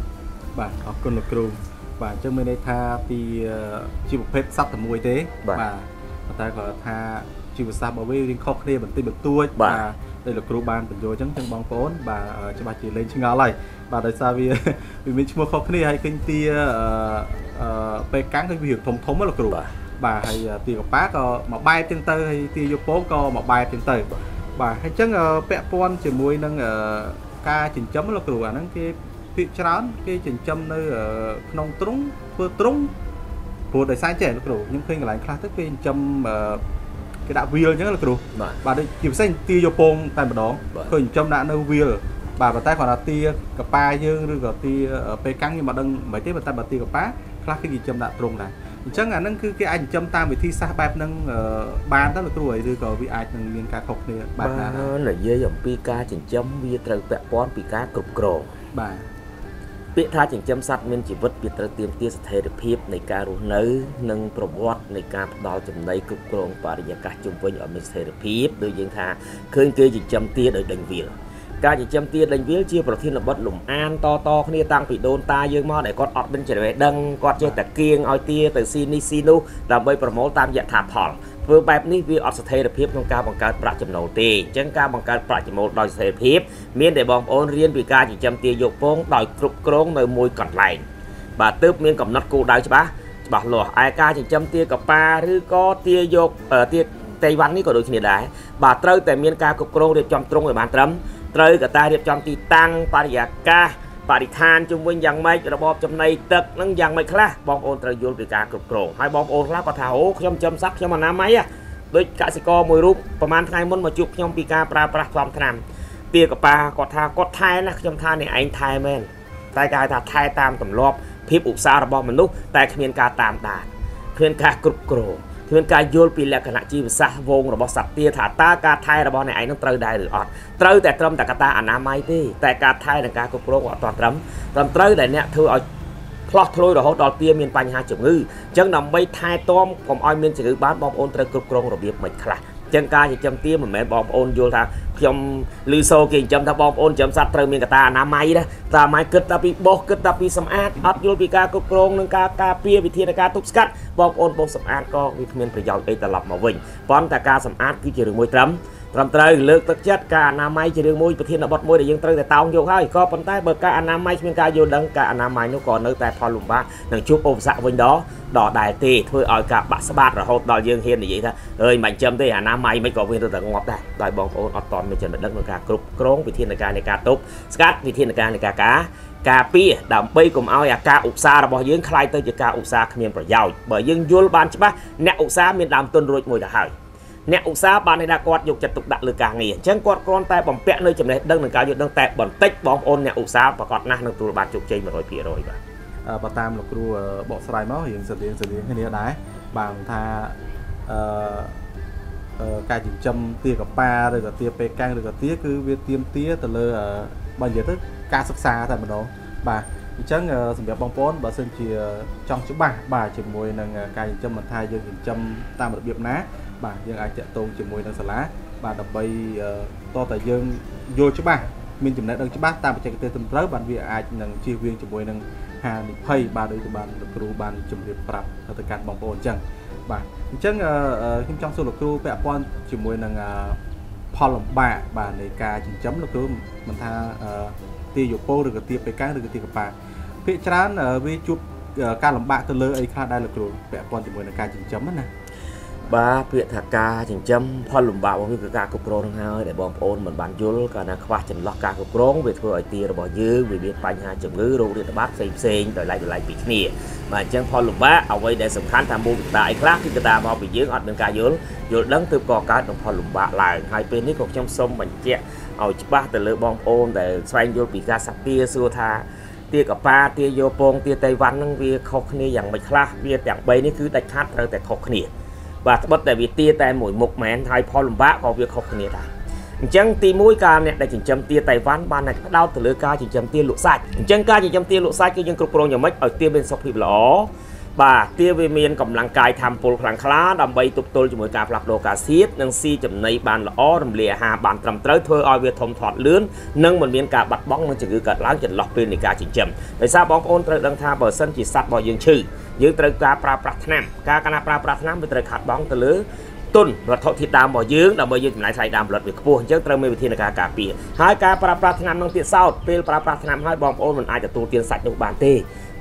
បាទអរគុណលោកគ្រូបាទអញ្ចឹងមានន័យថាពីជីវភេទសត្វតែមួយទេបាទតែគាត់ថាជីវសាស្ត្ររបស់វារៀងខុសគ្នាបន្តិចបន្តួចបាទ ដែលលោកគ្រូបានបញ្យល់អញ្ចឹងចឹងបងប្អូនបាទច្បាស់ជាលេងឆ្ងល់ហើយបាទដោយសារវាវាមានឈ្មោះខុសគ្នាហើយឃើញទាអឺពេលកាំងគឺវាធំធំលោកគ្រូបាទហើយទាកប៉ាក៏មួយបែបចឹងទៅហើយទាយកពងក៏មួយបែបចឹងទៅបាទហើយចឹងពាក់ព័ន្ធជាមួយនឹងការចិញ្ចឹមលោកគ្រូអាហ្នឹងគេភាគច្រើនគេចិញ្ចឹមនៅក្នុងទ្រុងធ្វើទ្រុងព្រោះដោយសារចេះលោកគ្រូខ្ញុំឃើញកន្លែងខ្លះទៅគេចិញ្ចឹម គេដាក់វាលអញ្ចឹងលោកគ្រូបាទដូចជាពិសេសទាយកពងតែម្ដងឃើញចិញ្ចឹមដាក់នៅវាលបាទប៉ុន្តែគាត់ថាទាកប៉ាយើងឬក៏ទាពេលកាំងខ្ញុំមិនដឹងមិនទេប៉ុន្តែបើទាកប៉ាខ្លះគេចិញ្ចឹមដាក់ទ្រុងដែរអញ្ចឹងអាហ្នឹងគឺគេអាចចិញ្ចឹមតាមវិធីសាស្ត្របែបហ្នឹងបានទៅលោកគ្រូឬក៏វាអាចនឹងមានការខុសគ្នាបែបណាដែរនិយាយអំពីការចិញ្ចឹមវាត្រូវពាក់ព័ន្ធពីការគ្រប់គ្រងបាទ ពាក្យថាចិញ្ចឹមសត្វមានជីវិតវាត្រូវទាមទារស្ថិរភាពនៃការរស់នៅ និងប្រវត្តិនៃការផ្ដល់ចំណីគ្រប់គ្រងបរិយាកាសជុំវិញឲ្យមានស្ថិរភាពដូចយើងថាឃើញគេចិញ្ចឹមទាដោយដេញវាលការចិញ្ចឹមទាដេញវាលជាប្រធានបទលំអានតតគ្នាតាំងពីដូនតាយើងមកដែលគាត់អត់មានជ្រៅដឹងគាត់ចេះតែគៀងឲ្យទាទៅស៊ីនេះស៊ីនោះដើម្បីប្រមូលតាមយថាផល ធ្វើបែបនេះវាអត់ស្ថិរភាពក្នុងការបង្កើតប្រាក់ចំណូលទេអញ្ចឹងការបង្កើតប្រាក់ចំណូលដោយស្ថិរភាពមានតែបងប្អូនរៀនពីការចិញ្ចឹមទាយកពងដោយគ្រប់គ្រងនៅមួយកន្លែងបាទទើបមានកំណត់គោលដៅច្បាស់ច្បាស់លាស់ឯការចិញ្ចឹមទាកប៉ាឬក៏ទាយកទាតៃវ៉ាន់នេះក៏ដូចគ្នាដែរបាទត្រូវតែមានការគ្រប់គ្រងរៀបចំទ្រង់ឲ្យបានត្រឹមត្រូវកតារៀបចំទីតាំងបរិយាកាស បរិស្ថានជំវិញយ៉ាងម៉េចរបបចំណីទឹកនឹងយ៉ាងម៉េចខ្លះបងប្អូនត្រូវយល់ពីការគ្រប់គ្រងហើយបងប្អូនខ្លះក៏ថាអូខ្ញុំចំស័កខ្ញុំអនាម័យដូចកសិករមួយរូបប្រហែលថ្ងៃមុនមកជួបខ្ញុំពីការប្រើប្រាស់ផ្សំថ្នាំទាកប៉ាគាត់ថាគាត់ថែណាខ្ញុំថានេះឯងថែមែនតែគេហៅថាថែតាមទម្លាប់ភាពឧស្សាហ៍របស់មនុស្សតែគ្មានការតាមដានគ្មានការគ្រប់គ្រង គ្មានការយល់ពីលក្ខណៈជីវសាស្ត្រវងរបស់សត្វទាថាតើការថែរបស់អ្នកឯងនឹងត្រូវដែរឬអត់ត្រូវតែត្រឹមតែកត្តាអនាម័យទេតែការថែនិងការគ្រប់គ្រងអត់ត្រឹមត្រឹមត្រូវដែលអ្នកធ្វើឲ្យផ្លោះធ្លុយរហូតដល់ទាមានបញ្ហាជំងឺអញ្ចឹងដើម្បីថែទាំកុំឲ្យមានជំងឺបានបងប្អូនត្រូវគ្រប់គ្រងរបៀបមិនខ្លះ ចឹងការចិញ្ចឹមទាមិនមែនបងប្អូនយល់ថាខ្ញុំឮសូរគេចិញ្ចឹមថាបងប្អូនចិញ្ចឹមសត្វត្រូវមានកតាអនាម័យណាតាអនាម័យគិតតែពីបោសគិតតែពីសម្អាតអត់យល់ពីការគ្រប់គ្រងនិងការការពារវិធានការទប់ស្កាត់បងប្អូនបោសសម្អាតក៏វាគ្មានប្រយោជន៍អីត្រឡប់មកវិញប៉ុន្តែការសម្អាតគឺជារឿងមួយត្រឹម ត្រឹមត្រូវលើកទឹកចិត្តការអនាម័យជារឿងមួយប្រធានបទមួយដែលយើងត្រូវតែតោងយកហើយក៏ប៉ុន្តែបើការអនាម័យគ្មានការយល់ដឹងការអនាម័យនោះក៏នៅតែផលលំបាកនឹងជួបឧបសគ្គវិញដល់ដល់ដែរទេធ្វើឲ្យការបាក់ស្បាតរហូតដល់យើងហ៊ាននិយាយថាអើយមិនចាំទេអនាម័យមិនក៏វាទៅតែងាប់ដែរដោយបងប្អូនអត់តន់មានចំណេះដឹងក្នុងការគ្រប់គ្រងវិធានការនៃការទប់ស្កាត់វិធានការនៃការការការពារដើម្បីកុំឲ្យអាការឧស្សាហ៍របស់យើងคล้ายទៅជាការឧស្សាហ៍គ្មានប្រយោជន៍បើយើងយល់បានច្បាស់អ្នកឧស្សាហ៍មានដើមទុនរួចមួយទៅហើយ អ្នកឧស្សាហ៍បានន័យថាគាត់យកចិត្តទុកដាក់លើការងារអញ្ចឹងគាត់គ្រាន់តែបំពាក់នៅចំណេះដឹងនិងការយល់ដឹងតែបន្តិចបងប្អូនអ្នកឧស្សាហ៍ប្រកាសណាស់នឹងទទួលបានជោគជ័យ100%បាទបើតាមលោកគ្រូបកស្រាយមករៀងស្រៀងស្រៀងគ្នាដែរបាទថាអឺការចិញ្ចឹមទាកប៉ាឬក៏ទាពេកាំងឬក៏ទាគឺវាទៀមទាទៅលើបើនិយាយទៅការសិក្សាតែម្ដងបាទអញ្ចឹងសម្រាប់បងប្អូនបើសិនជាចង់ច្បាស់បាទជាមួយនឹងការចិញ្ចឹមមិនថាយើងចិញ្ចឹមតាមរបៀបណា បាទយើងអាចតាក់ទងជាមួយនឹងសាលាបាទដើម្បីតតែយើងយល់ច្បាស់មានចំណេះដឹងច្បាស់តាមបច្ចេកទេសត្រឹមត្រូវបានវាអាចនឹងជៀសវាងជាមួយនឹងហានិភ័យបាទដូចបានលោកគ្រូបានជម្រាបប្រាប់ទៅកាន់បងប្អូនអញ្ចឹងបាទអញ្ចឹងខ្ញុំចង់សួរលោកគ្រូពាក់ព័ន្ធជាមួយនឹងផលលំបាកបាទនៃការចិញ្ចឹមលោកគ្រូមិនថាទាយោពោឬក៏ទាបេកាំងឬក៏ទាកប៉ាភាគច្រើនវាជួបការលំបាកទៅលើអីខ្លះដែរលោកគ្រូពាក់ព័ន្ធជាមួយនឹងការចិញ្ចឹមណា បាទពាក្យថាការចិញ្ចឹមផលលំបាករបស់វាគឺការគ្រប់គ្រងនឹងហើយដែលបងប្អូនមិនបានយល់កាលណាខ្វះចន្លោះការគ្រប់គ្រងវាធ្វើឲ្យទារបស់យើងវាមានបញ្ហាជំងឺរោគរាតត្បាតផ្សេងផ្សេងដោយឡែកដោយឡែកពីគ្នាបាទអញ្ចឹងផលលំបាកអ្វីដែលសំខាន់ថាមូលកត្តាអីខ្លះគឺកត្តាមកពីយើងអត់មានការយល់យល់ដឹងទើបក៏កើតនឹងផលលំបាកឡើងហើយពេលនេះក៏ខ្ញុំសូមបញ្ជាក់ឲ្យច្បាស់ទៅលើបងប្អូនដែលស្វែងយល់ពីការសាក់ទាសួរថាទាកប៉ាទាយោពងទាតៃវ៉ាន់ហ្នឹងវាខុសគ្នាយ៉ាងម៉េចខ្លះវាទាំង3នេះគឺដាច់ខាតត្រូវតែខុសគ្នា បាទត្បិតតែវាទាតែមួយមុខមែនហើយផលលំបាកក៏វាខុសគ្នាដែរអញ្ចឹងទី1ការអ្នកដែលចិញ្ចឹមទាតៃវ៉ាន់បានតែផ្ដោតទៅលើការចិញ្ចឹមទាលក់សាច់អញ្ចឹងការចិញ្ចឹមទាលក់សាច់គឺយើងគ្រប់គ្រងយ៉ាងម៉េចឲ្យទាមានសុខភាពល្អ បាទទាវាមានកម្លាំងកាយធម្មពលខ្លាំងក្លាដើម្បីទប់ទល់ជាមួយការផ្លាស់ប្ដូរការសៀតនិងស៊ីចំណីបានល្អរំលាយអាហារបានត្រឹមត្រូវធ្វើឲ្យវាធំធាត់លឿននិងមិនមានការបាត់បង់និងជំងឺកើតឡើងចន្លោះពេលនៃការចិញ្ចឹមដោយសារបងប្អូនត្រូវដឹងថាបើសិនជាសត្វរបស់យើងឈឺយើងត្រូវការប្រើប្រាស់ថ្នាំការកណាប្រើប្រាស់ថ្នាំវាត្រូវខាត់បងទៅលើ ទុនវត្ថុធាតុដើមរបស់យើងដើម្បីយើងចំណាយថ្លៃដើមផលិតវាខ្ពស់អញ្ចឹងត្រូវមានវិធានការការពារហើយការប្រើប្រាស់ថ្នាំនឹងទៀតសោតពេលប្រើប្រាស់ថ្នាំហើយបងប្អូនមិនអាចទទួលទានសាច់នោះបានទេ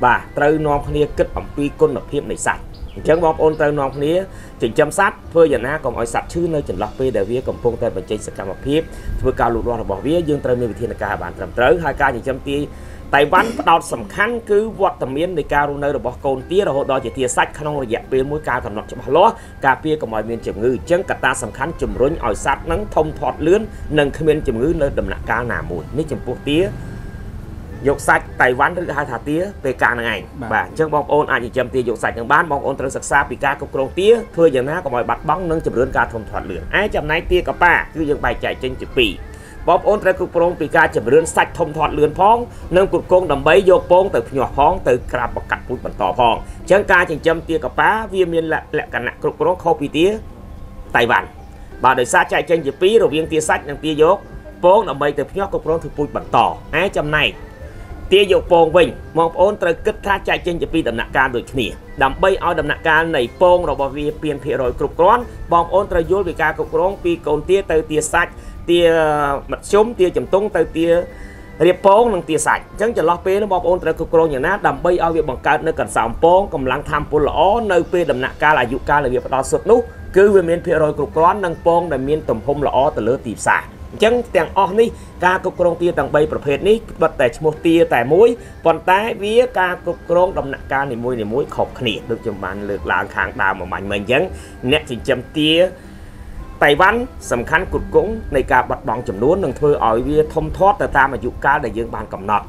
បាទត្រូវនាំគ្នាគិតអំពីគុណភាពនៃសាច់អញ្ចឹងបងប្អូនត្រូវនាំគ្នាចិញ្ចឹមសត្វធ្វើយ៉ាងណាកុំឲ្យសត្វឈឺនៅចន្លោះពេលដែលវាកំពុងតែបញ្ចេញសកម្មភាពធ្វើការលូតលាស់របស់វាយើងត្រូវមានវិធានការបានត្រឹមត្រូវហើយការចិញ្ចឹមទា តៃវ៉ាន់ផ្ដោតសំខាន់គឺវត្តមាននៃការរស់នៅរបស់កូនទារហូតដល់ជាទាសាច់ក្នុងរយៈពេលមួយការកំណត់ច្បាស់លាស់ការពារកុំឲ្យមានជំងឺអញ្ចឹងកត្តាសំខាន់ជំរុញឲ្យសត្វនឹងធំធាត់លឿននិងគ្មានជំងឺនៅដំណាក់កាលណាមួយនេះចំពោះទាយកសាច់តៃវ៉ាន់ឬហៅថាទាពេលកាហ្នឹងឯងបាទអញ្ចឹងបងប្អូនអាចចិញ្ចឹមទាយកសាច់នឹងបានបងប្អូនត្រូវសិក្សាពីការគ្រប់គ្រងទាធ្វើយ៉ាងណាកុំឲ្យបាត់បង់និងជំរឿនការធំធាត់លឿនឯចំណែកទាកប៉ាគឺយើងបែងចែកចេញជាពីរ បងប្អូនត្រូវគ្រប់គ្រងពីការចម្រឿនសាច់ធំធាត់លឿនផងនិងគ្រប់គ្រងដើម្បីយកពងទៅភ្ញាស់ផងទៅក្រាបបកាត់ពូជបន្តផងអញ្ចឹងការចិញ្ចឹមទាកប៉ាវាមានលក្ខណៈគ្រប់គ្រងខុសពីទាតៃវ៉ាន់បាទដោយសារចែកចេញជាពីររវាងទាសាច់និងទាយកពងដើម្បីទៅភ្ញាស់គ្រប់គ្រងធ្វើពូជបន្តឯចំណែកទាយកពងវិញបងប្អូនត្រូវគិតថាចែកចេញជាពីរដំណាក់កាលដូចគ្នាដើម្បីឲ្យដំណាក់កាលនៃពងរបស់វាពៀនភាគរយគ្រប់គ្រាន់បងប្អូនត្រូវយល់ពីការគ្រប់គ្រងពីកូនទាទៅទាសាច់ ទាមធ្យមទាចំទង់ទៅទារៀបពងនិងទាសាច់អញ្ចឹងចន្លោះពេលនោះបងប្អូនត្រូវគ្រប់គ្រងយ៉ាងណាដើម្បីឲ្យវាបង្កើតនៅកន្សោមពងកម្លាំងធម្មពលល្អនៅពេលដំណាក់កាលអាយុកាលដែលវាផ្ដល់សុទ្ធនោះគឺវាមានភាគរយគ្រប់គ្រាន់និងពងដែលមានទំហំល្អទៅលើទីផ្សារអញ្ចឹងទាំងអស់នេះការគ្រប់គ្រងទាទាំង3ប្រភេទនេះបិទតែឈ្មោះទាតែមួយប៉ុន្តែវាការគ្រប់គ្រងដំណាក់កាលនីមួយៗខុសគ្នាដូចខ្ញុំបានលើកឡើងខាងដើមមួយបាញ់មិញអញ្ចឹងអ្នកចិញ្ចឹមទា តៃវ៉ាន់សំខាន់គុតគង់នៃការបាត់បង់ចំនួននិងធ្វើឲ្យវាធំធាត់ទៅតាមអាយុកាលដែលយើងបានកំណត់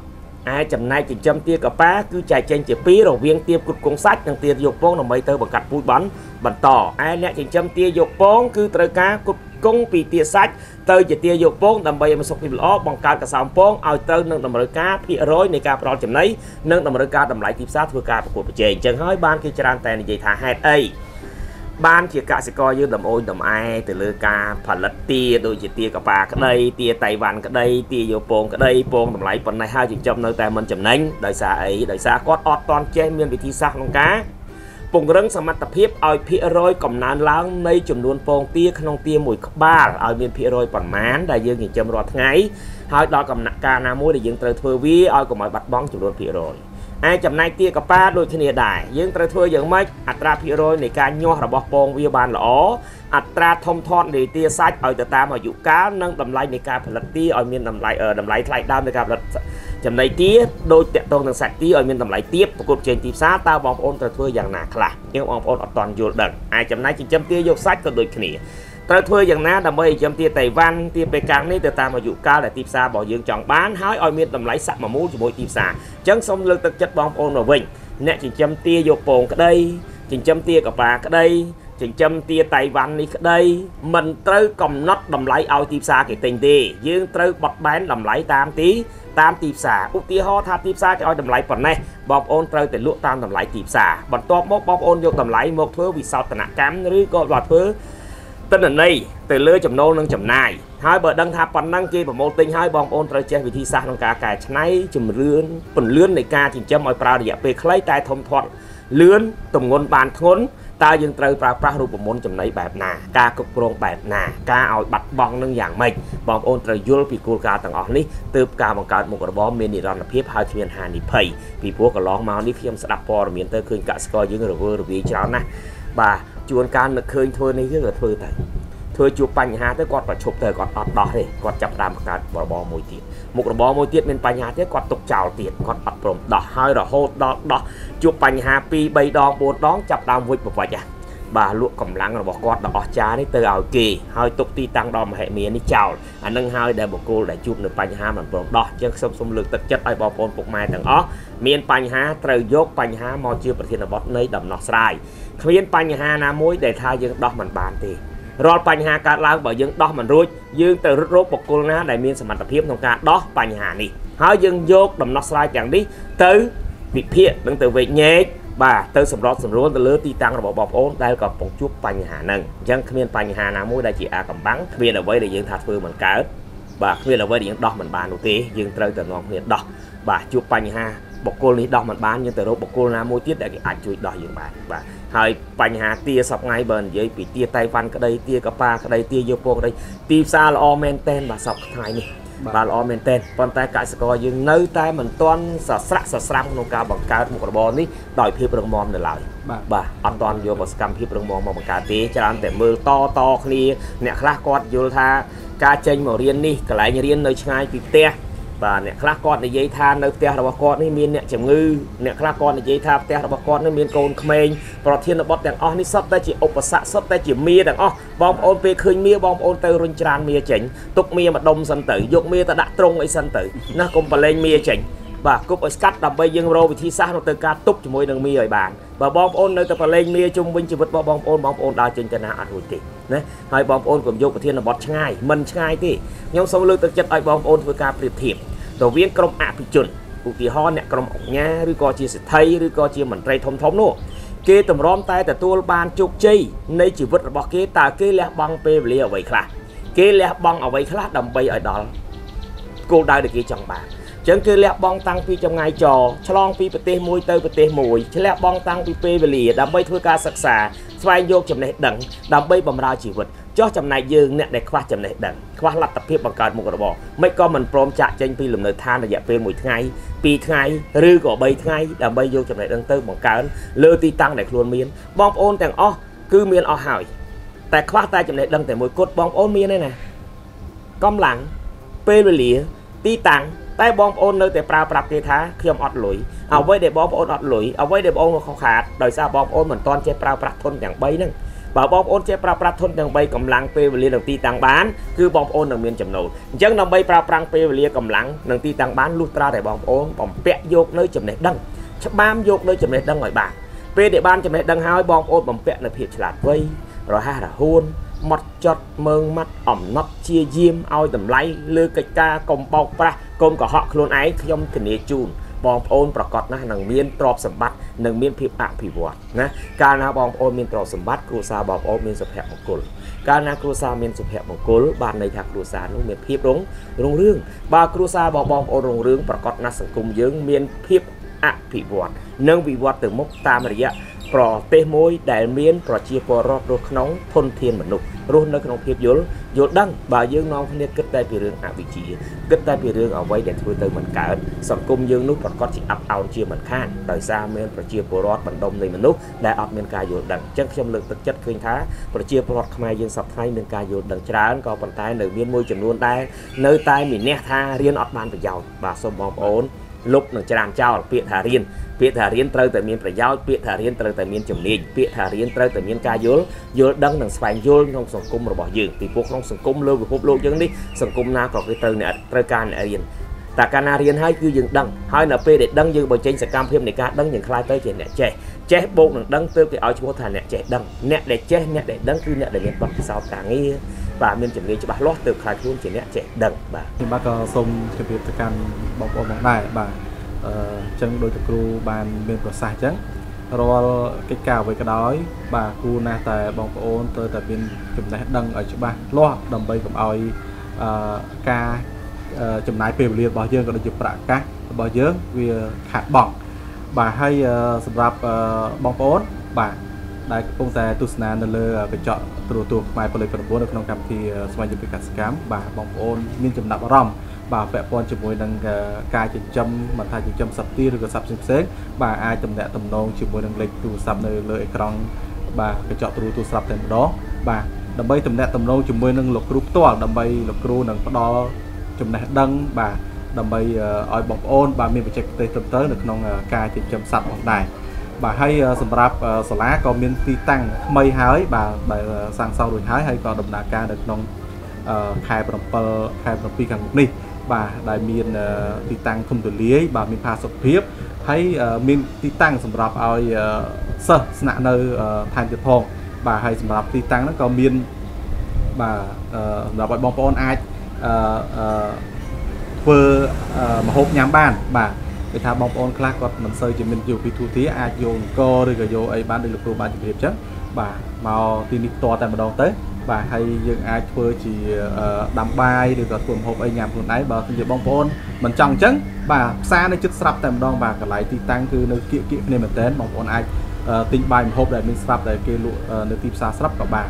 ឯចំណែកចិញ្ចឹមទាកប៉ាគឺចែកចេញជាពីររវាងទាគុតគង់សាច់និងទាយកពងដើម្បីទៅបង្កាត់ពូជបានបន្តឯអ្នកចិញ្ចឹមទាយកពងគឺត្រូវការគុតគង់ពីទាសាច់ទៅជាទាយកពងដើម្បីឲ្យមានសុខភាពល្អបង្កើតកសោមពងឲ្យត្រូវនឹងតម្រូវការភាគរយនៃការផ្ដល់ចំណីនិងតម្រូវការតម្លៃទីផ្សារធ្វើការប្រកួតប្រជែងអញ្ចឹងហើយបានគេច្រើនតែនិយាយថាហេតុអី បានជាកសិករយើងដំអូនដំអែទៅលើការផលិតទាដូចជាទាកប៉ាក្តីទាតៃវ៉ាន់ក្តីទាយោពងក្តីពងតម្លៃប៉ុណ្ណេះហើយចិញ្ចឹមនៅតែមិនចំណេញដោយសារអីដោយសារគាត់អត់តន់ចេះមានវិធីសាស្ត្រក្នុងការពង្រឹងសមត្ថភាពឲ្យភាគរយកំណើនឡើងនៃចំនួនពងទាក្នុងទាមួយក្បាលឲ្យមានភាគរយប្រមាណដែលយើងចិញ្ចឹមរាល់ថ្ងៃហើយដល់កំណាក់ការណាមួយដែលយើងត្រូវធ្វើវាឲ្យកុំឲ្យបាត់បង់ចំនួនភាគរយ ឯចំណែកទាកប៉ាដូចគ្នាដែរយើងត្រូវធ្វើយ៉ាងម៉េចអត្រាភាគរយនៃការញាស់របស់ពងវាបានល្អអត្រាធំធាត់នៃទាសាច់ឲ្យទៅតាមអាយុកាលនិងតម្លៃនៃការផលិតទាឲ្យមានតម្លៃតម្លៃថ្លៃដើមនៃការផលិតចំណីទាដូចតកតងនឹងសាច់ទាឲ្យមានតម្លៃទាបប្រកួតប្រជែងទីផ្សារតើបងប្អូនត្រូវធ្វើយ៉ាងណាខ្លះយើងបងប្អូនអត់តន់យល់ដឹងឯចំណែកចិញ្ចឹមទាយកសាច់ក៏ដូចគ្នា ត្រូវធ្វើយ៉ាងណាដើម្បីឲ្យចំទាតៃវ៉ាន់ទាបេកាំងនេះទៅតាមអាយុកាលដែលទីផ្សាររបស់យើងចង់បានហើយឲ្យមានតម្លៃស័ក្តិមូលជាមួយទីផ្សារអញ្ចឹងសូមលើកទឹកចិត្តបងប្អូនមកវិញអ្នកចិញ្ចឹមទាយកពងក្តីចិញ្ចឹមទាកប៉ាក្តីចិញ្ចឹមទាតៃវ៉ាន់នេះក្តីមិនត្រូវកំណត់តម្លៃឲ្យទីផ្សារគេទិញទេយើងត្រូវបត់បែនតម្លៃតាមទីតាមទីផ្សារឧទាហរណ៍ថាទីផ្សារគេឲ្យតម្លៃប៉ុណ្ណេះបងប្អូនត្រូវតែលក់តាមតម្លៃទីផ្សារបន្ទាប់មកបងប្អូនយកតម្លៃមកធ្វើវិសោធនកម្មឬក៏បើធ្វើ ទិន្នន័យទៅលើចំណូលនិងចំណាយហើយបើដឹងថាប៉ុណ្ណឹងគេប្រមូលទិញហើយបងប្អូនត្រូវចេះវិធីសាស្ត្រក្នុងការកែច្នៃជំរឿនពន្លឿននៃការចិញ្ចឹមឲ្យប្រើរយៈពេលខ្លីតែធំធាត់លឿនទម្ងន់បានធ្ងន់តើយើងត្រូវប្រើប្រាស់រូបមន្តចំណីបែបណាការគ្រប់គ្រងបែបណាការឲ្យបាត់បង់នឹងយ៉ាងម៉េចបងប្អូនត្រូវយល់ពីគោលការណ៍ទាំងអស់នេះទើបការបង្កើតមុខរបរមាននិរន្តរភាពហើយគ្មានហានិភ័យពីព្រោះកន្លងមកនេះខ្ញុំស្ដាប់ព័ត៌មានទៅឃើញកសិករយើងរវើរវាយច្រើនណាស់បាទ ជួនកាលនឹកឃើញធ្វើនេះគឺធ្វើទៅធ្វើជួបបញ្ហាទៅគាត់ប្រឈប់ទៅគាត់អត់ដោះទេគាត់ចាប់ដើមបង្កើតរបរមួយទៀតមុខរបរមួយទៀតមានបញ្ហាទៀតគាត់ទុកចោលទៀតគាត់អត់ព្រមដោះហើយរហូតដល់ដោះជួបបញ្ហា2 3ដង4ដងចាប់ដើមវិច្ចប្រវិច្ច បាទលក់កម្លាំងរបស់គាត់ដ៏អស្ចារ្យនេះទៅឲ្យគេហើយទុកទីតាំងដល់មហិមានេះចោលអានឹងហើយដែលបុគ្គលដែលជួបនៅបញ្ហាមិនព្រមដោះអញ្ចឹងខ្ញុំសូមលើកទឹកចិត្តឲ្យបងប្អូនពុកម៉ែទាំងអស់មានបញ្ហាត្រូវយកបញ្ហាមកជាប្រធានបទនៃដំណោះស្រាយគ្មានបញ្ហាណាមួយដែលថាយើងដោះមិនបានទេរាល់បញ្ហាកើតឡើងបើយើងដោះមិនរួចយើងទៅរត់រោគបុគ្គលណាដែលមានសមត្ថភាពក្នុងការដោះបញ្ហានេះហើយយើងយកដំណោះស្រាយទាំងនេះទៅវិភាគនិងទៅវេកញែក បាទទៅសម្របសម្រួលទៅលើទីតាំងរបស់បងប្អូនដែលកំពុងជួបបញ្ហាហ្នឹងអញ្ចឹងគ្មានបញ្ហាណាមួយដែលជាអាកំបាំងគ្មានអ្វីដែលយើងថាធ្វើមិនកើតបាទគ្មានអ្វីដែលយើងដោះមិនបាននោះទេយើងត្រូវតែនាំគ្នាដោះបាទជួបបញ្ហាបុគ្គលនេះដោះមិនបានយើងទៅរកបុគ្គលណាមួយទៀតដែលគេអាចជួយដោះយើងបានបាទហើយបញ្ហាទាសប្ងៃបើនិយាយពីទាតៃវ៉ាន់ក្តីទាកប៉ាក្តីទាយោពងក្តីទីផ្សារល្អមែនតែនបាទសប្ថ្ងៃនេះ បាទល្អមែនទែនប៉ុន្តែកសិករយើងនៅតែមិនទាន់សស្រាក់សស្រាំក្នុងការបង្កើតមុខរបរនេះដោយភាពរឹងមាំនៅឡើយបាទអត់ទាន់យកសកម្មភាពរឹងមាំមកបង្កើតទេច្រើនតែមើលតតគ្នាអ្នកខ្លះគាត់យល់ថាការចេញមករៀននេះកន្លែងរៀននៅឆ្ងាយពីផ្ទះ បាទអ្នកខ្លះគាត់និយាយថានៅផ្ទះរបស់គាត់នេះមានអ្នកជំងឺអ្នកខ្លះគាត់និយាយថាផ្ទះរបស់គាត់នេះមានកូនក្មេងប្រធានបទទាំងអស់នេះសុទ្ធតែជាឧបសគ្គសុទ្ធតែជាមៀទាំងអស់បងប្អូនពេលឃើញមៀបងប្អូនទៅរុញច្រានមៀចេញទុកមៀមកដុំសិនទៅយកមៀទៅដាក់ត្រង់អីសិនទៅណាកុំប្រឡែងមៀចេញ បាទគប់ឲ្យស្កាត់ដើម្បីយើងរកវិធីសាស្ត្រទៅការទប់ជាមួយនឹងមីឲ្យបានបើបងប្អូននៅតែប្រឡែងមីជុំវិញជីវិតរបស់បងប្អូនបងប្អូនដើរចេញទៅណាអត់រួចទេណាហើយបងប្អូនកុំយកប្រធានបទឆ្ងាយមិនឆ្ងាយទេខ្ញុំសូមលើកទឹកចិត្តឲ្យបងប្អូនធ្វើការប្រៀបធៀបរវាងក្រុមអភិជនឧទាហរណ៍អ្នកក្រុមអង្គការឬក៏ជាសិទ្ធិឬក៏ជាមន្ត្រីធំធំនោះគេតម្រាំតែទទួលបានជោគជ័យនៃជីវិតរបស់គេតើគេលះបង់ពេលវេលាអ្វីខ្លះគេលះបង់អ្វីខ្លះដើម្បីឲ្យដល់គោលដៅដែលគេចង់បាន ចឹងគឺលះបង់តាំងពីចម្ងាយចឆ្លងពីប្រទេសមួយទៅប្រទេសមួយឆ្លះបង់តាំងពីពេលវេលាដើម្បីធ្វើការសិក្សាស្វែងយកចំណេះដឹងដើម្បីបម្រើជីវិតចោះចំណែកយើងអ្នកដែលខ្វះចំណេះដឹងខ្វះលទ្ធភាពបង្កើតមុខរបរមិនក៏មិនព្រមចាក់ចេញពីលំនៅឋានរយៈពេល1ថ្ងៃ2ថ្ងៃឬក៏3ថ្ងៃដើម្បីយកចំណេះដឹងទៅបង្កើនលើទីតាំងដែលខ្លួនមានបងប្អូនទាំងអស់គឺមានអស់ហើយតែខ្វះតែចំណេះដឹងតែមួយគត់បងប្អូនមានទេណាកម្លាំងពេលវេលាទីតាំង តែបងប្អូននៅតែប្រើប្រាប់គេថាខ្ញុំអត់លុយអ្វីដែលបងប្អូនអត់លុយអ្វីដែលបងប្អូនខុសខាតដោយសារបងប្អូនមិនទាន់ចេះប្រើប្រាស់ធនទាំង3ហ្នឹងបើបងប្អូនចេះប្រើប្រាស់ធនទាំង3កម្លាំងពេលវេលានិងទីតាំងបានគឺបងប្អូននឹងមានចំណូលអញ្ចឹងដើម្បីប្រើប្រាស់ពេលវេលាកម្លាំងនិងទីតាំងបានលុះត្រាតែបងប្អូនបំពាក់យកនៅចំណេះដឹងច្បាមយកនៅចំណេះដឹងឲ្យបានពេលដែលបានចំណេះដឹងហើយបងប្អូនបំពាក់នៅភាពឆ្លាតវៃរហ័សរហួនម៉ត់ចត់មើងម៉ាត់អំណត់ជាយាមឲ្យតម្លៃលើកិច្ចការកុំបោកប្រាស់ កុំកុហកខ្លួនឯងខ្ញុំធានាជូនបងប្អូនប្រកាសណាស់នឹងមានទ្រព្យសម្បត្តិនិងមានភាពអភិវឌ្ឍណាកាលណាបងប្អូនមានទ្រព្យសម្បត្តិគ្រួសារបងប្អូនមានសុភមង្គលកាលណាគ្រួសារមានសុភមង្គលបានន័យថាគ្រួសារនោះមានភាពរុងរុងរឿងបើគ្រួសារបងបងប្អូនរុងរឿងប្រកាសណាស់សង្គមយើងមានភាពអភិវឌ្ឍនិងវិវត្តទៅមុខតាមរយៈ ប្រទេសមួយដែលមានប្រជាពលរដ្ឋរស់ក្នុងធនធានមនុស្សរស់នៅក្នុងភាពយល់យល់ដឹងបើយើងនាំគ្នាគិតតែពីរឿងអវិជ្ជាគិតតែពីរឿងអ្វីដែលធ្វើទៅមិនកើតសង្គមយើងនោះប្រកាសជាអាប់អោនជាមិនខានដោយសារមានប្រជាពលរដ្ឋបណ្ដុំនៃមនុស្សដែលអត់មានការយល់ដឹងអញ្ចឹងខ្ញុំលើកទឹកចិត្តឃើញថាប្រជាពលរដ្ឋខ្មែរយើងសប្តាហ៍មានការយល់ដឹងច្រើនក៏ប៉ុន្តែនៅមានមួយចំនួនដែរនៅតែមានះថារៀនអត់បានប្រយោជន៍បាទសូមបងប្អូន លុបនឹងច្រានចោលពាក្យថារៀនពាក្យថារៀនត្រូវតែមានប្រយោជន៍ពាក្យថារៀនត្រូវតែមានជំនាញពាក្យថារៀនត្រូវតែមានការយល់យល់ដឹងនិងស្វែងយល់ក្នុងសង្គមរបស់យើងពីព្រោះក្នុងសង្គមលើពិភពលោកយើងនេះសង្គមណាក៏គេត្រូវអ្នកត្រូវការអ្នករៀនតែកាលណារៀនហើយគឺយើងដឹងហើយនៅពេលដែលដឹងយើងបញ្ចេញសកម្មភាពនៃការដឹងយើងខ្លាយទៅជាអ្នកចេះចេះបូកនឹងដឹងទើបគេឲ្យឈ្មោះថាអ្នកចេះដឹងអ្នកដែលចេះអ្នកដែលដឹងគឺអ្នកដែលមានបទពិសោធន៍ការងារ បាទមានជំនាញច្បាស់លាស់ទើបខ្លាយខ្លួនជាអ្នកចេះដឹងបាទខ្ញុំបាទក៏សូមជម្រាបទៅកាន់បងប្អូនផងដែរបាទអញ្ចឹងដោយតែគ្រូបានមានប្រសាសន៍អញ្ចឹងរាល់កិច្ចការអ្វីក៏ដោយ បាទគួរណាស់តែបងប្អូនត្រូវតែមានចំណេះដឹងឲ្យច្បាស់លាស់ដើម្បីកុំឲ្យអឺការចំណាយពេលវេលារបស់យើងក៏ដូចជាប្រាក់កាសរបស់យើងវាខាតបង់បាទហើយសម្រាប់បងប្អូនបាទ ដែលកំពុងតែទស្សនានៅលើកញ្ចក់ទូរទស្សន៍ខ្មែរពលិ9នៅក្នុងកម្មវិធីស្វែងយល់ពីកសិកម្មបាទបងប្អូនមានចំណាប់អារម្មណ៍បាទពាក់ព័ន្ធជាមួយនឹងការចិញ្ចឹមមិនថាចិញ្ចឹមសត្វទាឬក៏សត្វផ្សេងៗបាទអាចតំណាក់តំណងជាមួយនឹងលេខទូរស័ព្ទនៅលើអេក្រង់បាទកញ្ចក់ទូរទស្សន៍តែម្ដងបាទដើម្បីតំណាក់តំណងជាមួយនឹងលោកគ្រូផ្ទាល់ដើម្បីលោកគ្រូនឹងផ្ដល់ចំណេះដឹងបាទដើម្បីឲ្យបងប្អូនបាទមានបច្ចេកទេសត្រឹមត្រូវនៅក្នុងការចិញ្ចឹមសត្វផងដែរ បាទហើយសម្រាប់សាលាក៏មានទីតាំងថ្មីហើយបាទដែលសាងសង់រួចហើយហើយក៏ដំណើរការនៅក្នុងខែ7ខែ7ខាងមុខនេះបាទដែលមានទីតាំងធំទូលាយបាទមានផាសុខភាពហើយមានទីតាំងសម្រាប់ឲ្យសិស្សស្នាក់នៅថែមទៀតផងបាទហើយសម្រាប់ទីតាំងហ្នឹងក៏មានបាទសម្រាប់ឲ្យបងប្អូនអាចធ្វើម្ហូបញ៉ាំបានបាទ គេថាបងប្អូនខ្លះគាត់មិនសូវជាមានយកពីទូទាអាចយកអង្គឬក៏យកអីបានដូចលោកគ្រូបានជម្រាបចឹងបាទមកទីនេះតតែម្ដងទៅបាទហើយយើងអាចធ្វើជាដាំបាយឬក៏ធ្វើម្ហូបអីញ៉ាំខ្លួនឯងបើជាបងប្អូនមិនចង់អញ្ចឹងបាទផ្សារនៅជិតស្រាប់តែម្ដងបាទកន្លែងទីតាំងគឺនៅគៀកគៀកគ្នាមែនតើបងប្អូនអាចទិញបាយម្ហូបដែលមានស្រាប់ដែលគេលក់នៅទីផ្សារស្រាប់ក៏បាន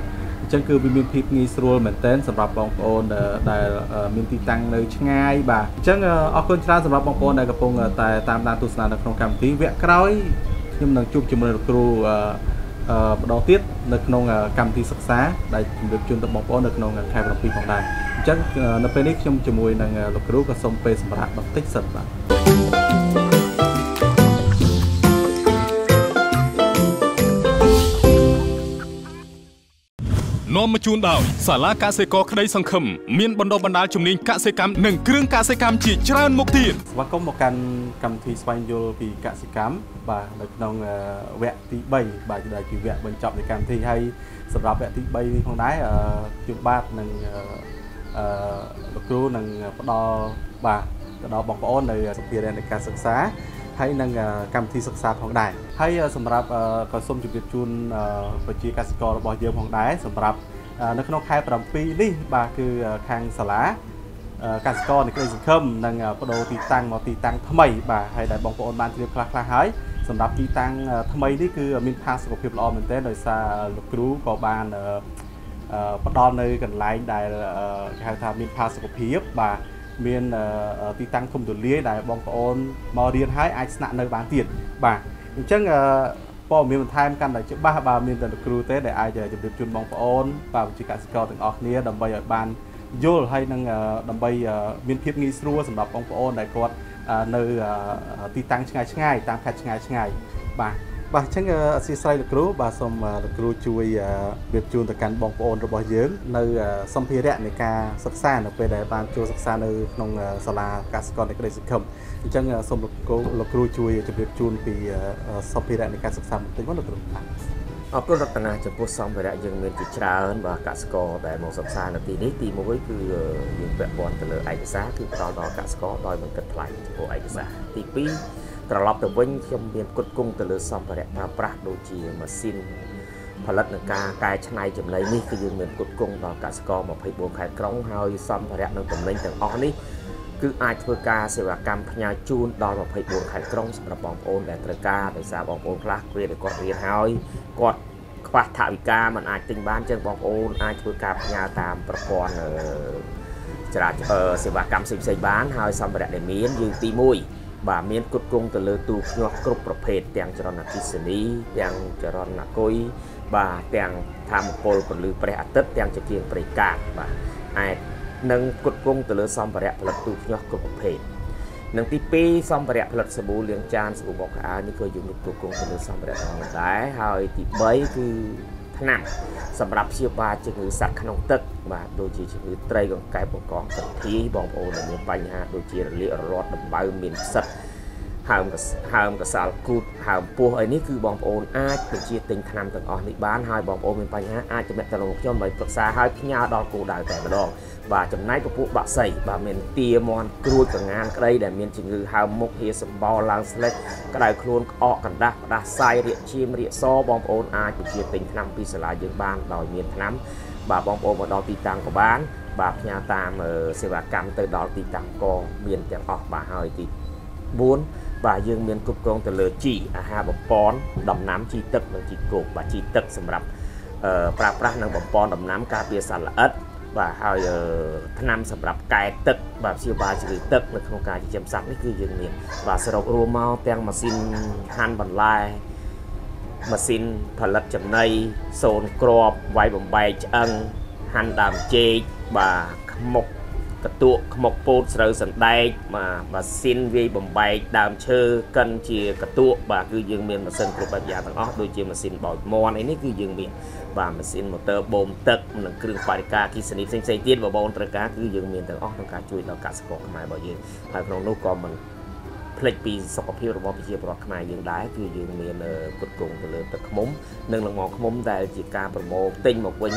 អអញ្ចឹងគឺវាមានភាពងាយស្រួលមែនទែនសម្រាប់បងប្អូនដែលមានទីតាំងនៅឆ្ងាយបាទអញ្ចឹងអរគុណច្រើនសម្រាប់បងប្អូនដែលកំពុងតែតាមដានទស្សនានៅក្នុងកម្មវិធីវគ្គក្រោយខ្ញុំនឹងជួបជាមួយលោកគ្រូម្ដងទៀតនៅក្នុងកម្មវិធីសិក្សាដែលជម្រាបជូនទៅបងប្អូននៅក្នុងខែ7ផងដែរអញ្ចឹងនៅពេលនេះខ្ញុំជាមួយនឹងលោកគ្រូក៏សូមពេលសម្រាប់បន្តិចសិនបាទ នាំមកជូនដោយសាលាកសិករក្តីសង្ឃឹមមានបណ្ដុះបណ្ដាលជំនាញកសិកម្មនិងគ្រឿងកសិកម្មជាច្រើនមុខទៀតស្វាគមន៍មកកាន់កម្មវិធីស្វែងយល់ពីកសិកម្មបាទនៅក្នុងវគ្គទី3បាទដែលជាវគ្គបញ្ចប់នៃកម្មវិធីហើយសម្រាប់វគ្គទី3នេះផងដែរខ្ញុំបាទនឹងអឺលោកគ្រូនឹងផ្ដល់បាទទៅដល់បងប្អូននៅសម្ភារៈនៃការសិក្សា ហើយនឹងកម្មវិធីសិក្សាផងដែរហើយសម្រាប់ក៏សូមជម្រាបជូនប្រជាកសិកររបស់យើងផងដែរសម្រាប់នៅក្នុងខែ7នេះបាទគឺខាងសាលាកសិករនៃក្តីសង្ឃឹមនឹងបដូរទីតាំងមកទីតាំងថ្មីបាទហើយដែលបងប្អូនបានជ្រាបខ្លះខ្លះហើយសម្រាប់ទីតាំងថ្មីនេះគឺមានផាសុកភាពល្អមែនទែនដោយសារលោកគ្រូក៏បានផ្ដល់នៅកន្លែងដែលគេហៅថាមានផាសុកភាពបាទ មានទីតាំងធំទូលាយដែលបងប្អូនមករៀនហើយអាចស្នាក់នៅបានទៀតបាទអញ្ចឹងព័ត៌មានបន្ថែមកាន់តែច្បាស់បាទមានតែលោកគ្រូទេដែលអាចជម្រាបជូនបងប្អូនបាទវិជ្ជាកសិករទាំងអស់គ្នាដើម្បីឲ្យបានយល់ហើយនឹងដើម្បីមានភាពងាយស្រួលសម្រាប់បងប្អូនដែលគាត់នៅទីតាំងឆ្ងាយឆ្ងាយតាមខេត្តឆ្ងាយឆ្ងាយបាទ បាទអញ្ចឹងអសីស្រីលោកគ្រូបាទសូមលោកគ្រូជួយរៀបជូនទៅកាន់បងប្អូនរបស់យើងនៅសម្ភារៈនៃការសិក្សានៅពេលដែលបានចូលសិក្សានៅក្នុងសាលាកសិករនៃក្តីសង្ឃឹមអញ្ចឹងសូមលោកគ្រូលោកគ្រូជួយជម្រាបជូនពីសម្ភារៈនៃការសិក្សាបន្តិចមកលោកគ្រូអរគុណរតនាចំពោះសម្ភារៈយើងមានជាច្រើនបាទកសិករដែលមកសិក្សានៅទីនេះទី1គឺយើងពាក់ព័ន្ធទៅលើឯកសារគឺផ្ដល់ដល់កសិករដោយមិនគិតថ្លៃចំពោះឯកសារទី2 ត្រឡប់ទៅវិញខ្ញុំមានគុតគង់ទៅលើសម្ភារៈប្រើប្រាស់ដូចជាម៉ាស៊ីនផលិតនឹងការកែច្នៃចំណីនេះគឺយើងមានគុតគង់ដល់កសិករ24ខេត្តក្រុងហើយសម្ភារៈនិងតំណែងទាំងអស់នេះគឺអាចធ្វើការសេវាកម្មផ្ញើជូនដល់24ខេត្តក្រុងសម្រាប់បងប្អូនដែលត្រូវការដោយសារបងប្អូនខ្លះគ្រាដែលគាត់រៀនហើយគាត់ខ្វះថវិកាមិនអាចទិញបានចឹងបងប្អូនអាចធ្វើការផ្ញើតាមប្រព័ន្ធចរាចរណ៍សេវាកម្មផ្សេងៗបានហើយសម្ភារៈដែលមានយើងទី1 បាទមានគុតគង់ទៅលើទូភ្ញាស់គ្រប់ប្រភេទទាំងចរន្តអគិសនីទាំងចរន្តអគុយបាទទាំងធម្មពលពលឺព្រះអាទិត្យទាំងជាជាងប្រេកាតបាទឯនឹងគុតគង់ទៅលើសម្ភារៈផលិតទូភ្ញាស់គ្រប់ប្រភេទនិងទី2សម្ភារៈផលិតសាប៊ូលាងចានសាប៊ូបោកខោអាវនេះក៏យើងមានគុតគង់ទៅលើសម្ភារៈទាំងនោះដែរហើយទី3គឺ ថ្នាំសម្រាប់ព្យាបាលជំងឺសត្វក្នុងទឹកបាទដូចជាជំងឺត្រីកង្កែបបង្កងសន្ធាយបងប្អូនដែលមានបញ្ហាដូចជារលាករលាត់ដំបៅមានផ្សិត ហើមកហើមកសាលគូតហើមពោះអីនេះគឺបងប្អូនអាចទៅជាទិញថ្នាំទាំងអស់នេះបានហើយបងប្អូនមានបញ្ហាអាចជំរាបទៅនឹងខ្ញុំដើម្បីប្រឹក្សាឲ្យផ្ញើដល់គោលដៅតែម្ដងបាទចំណែកពពួកបាក់សីបាទមានទាមន់គ្រួចកងានក្តីដែលមានជំងឺហើមមុខហៀសម្បោឡើងស្លេចក្តៅខ្លួនក្អកកណ្ដាស់ផ្ដាសាយរាកឈាមរាកសបងប្អូនអាចទៅជាទិញថ្នាំពីសាលាយើងបានដោយមានថ្នាំបាទបងប្អូនមកដល់ទីតាំងក៏បាន បាទផ្ញើតាមសេវាកម្មទៅដល់ទីតាំងក៏មានទាំងអស់បាទហើយទី4 បាទយើងមានគ្រប់គ្រងទៅលើជីអាហារបំពន់ដំណាំជីទឹកនិងជីគោកបាទជីទឹកសម្រាប់ប្រើប្រាស់និងបំពន់ដំណាំការពារសត្វល្អិតបាទហើយថ្នាំសម្រាប់កែទឹកបាទព្យាបាលជំងឺទឹកនៅក្នុងការចិញ្ចឹមសត្វនេះគឺយើងមានបាទសរុបរួមមកទាំងម៉ាស៊ីនហាន់បន្លែម៉ាស៊ីនផលិតចំណីសូនក្របវាយបំបែកឆ្អឹងហាន់ដើមចេកបាទខ្មុក កតក់ខ្មុកពោតស្រូវសណ្ដែកបាទម៉ាស៊ីនវាយបំបែកដើមឈើកិនជាកតក់បាទគឺយើងមានម៉ាស៊ីនគ្រប់បែបយ៉ាងទាំងអស់ដូចជាម៉ាស៊ីនបោចមន់អីនេះគឺយើងមានបាទម៉ាស៊ីនម៉ូទ័របូមទឹកនិងគ្រឿងបរិការគិសនីផ្សេងៗទៀតបងប្អូនត្រូវការគឺយើងមានទាំងអស់ក្នុងការជួយដល់កសិករខ្មែររបស់យើងហើយក្នុងនោះក៏មិន ភ្លេចពីសុខភាពរបស់ប្រជាពលរដ្ឋខ្មែរយើងដែរគឺយើងមានគុតគង់ទៅលើទឹកឃ្មុំនិងលំងឃ្មុំដែលជាការប្រមូលទិញមកវិញ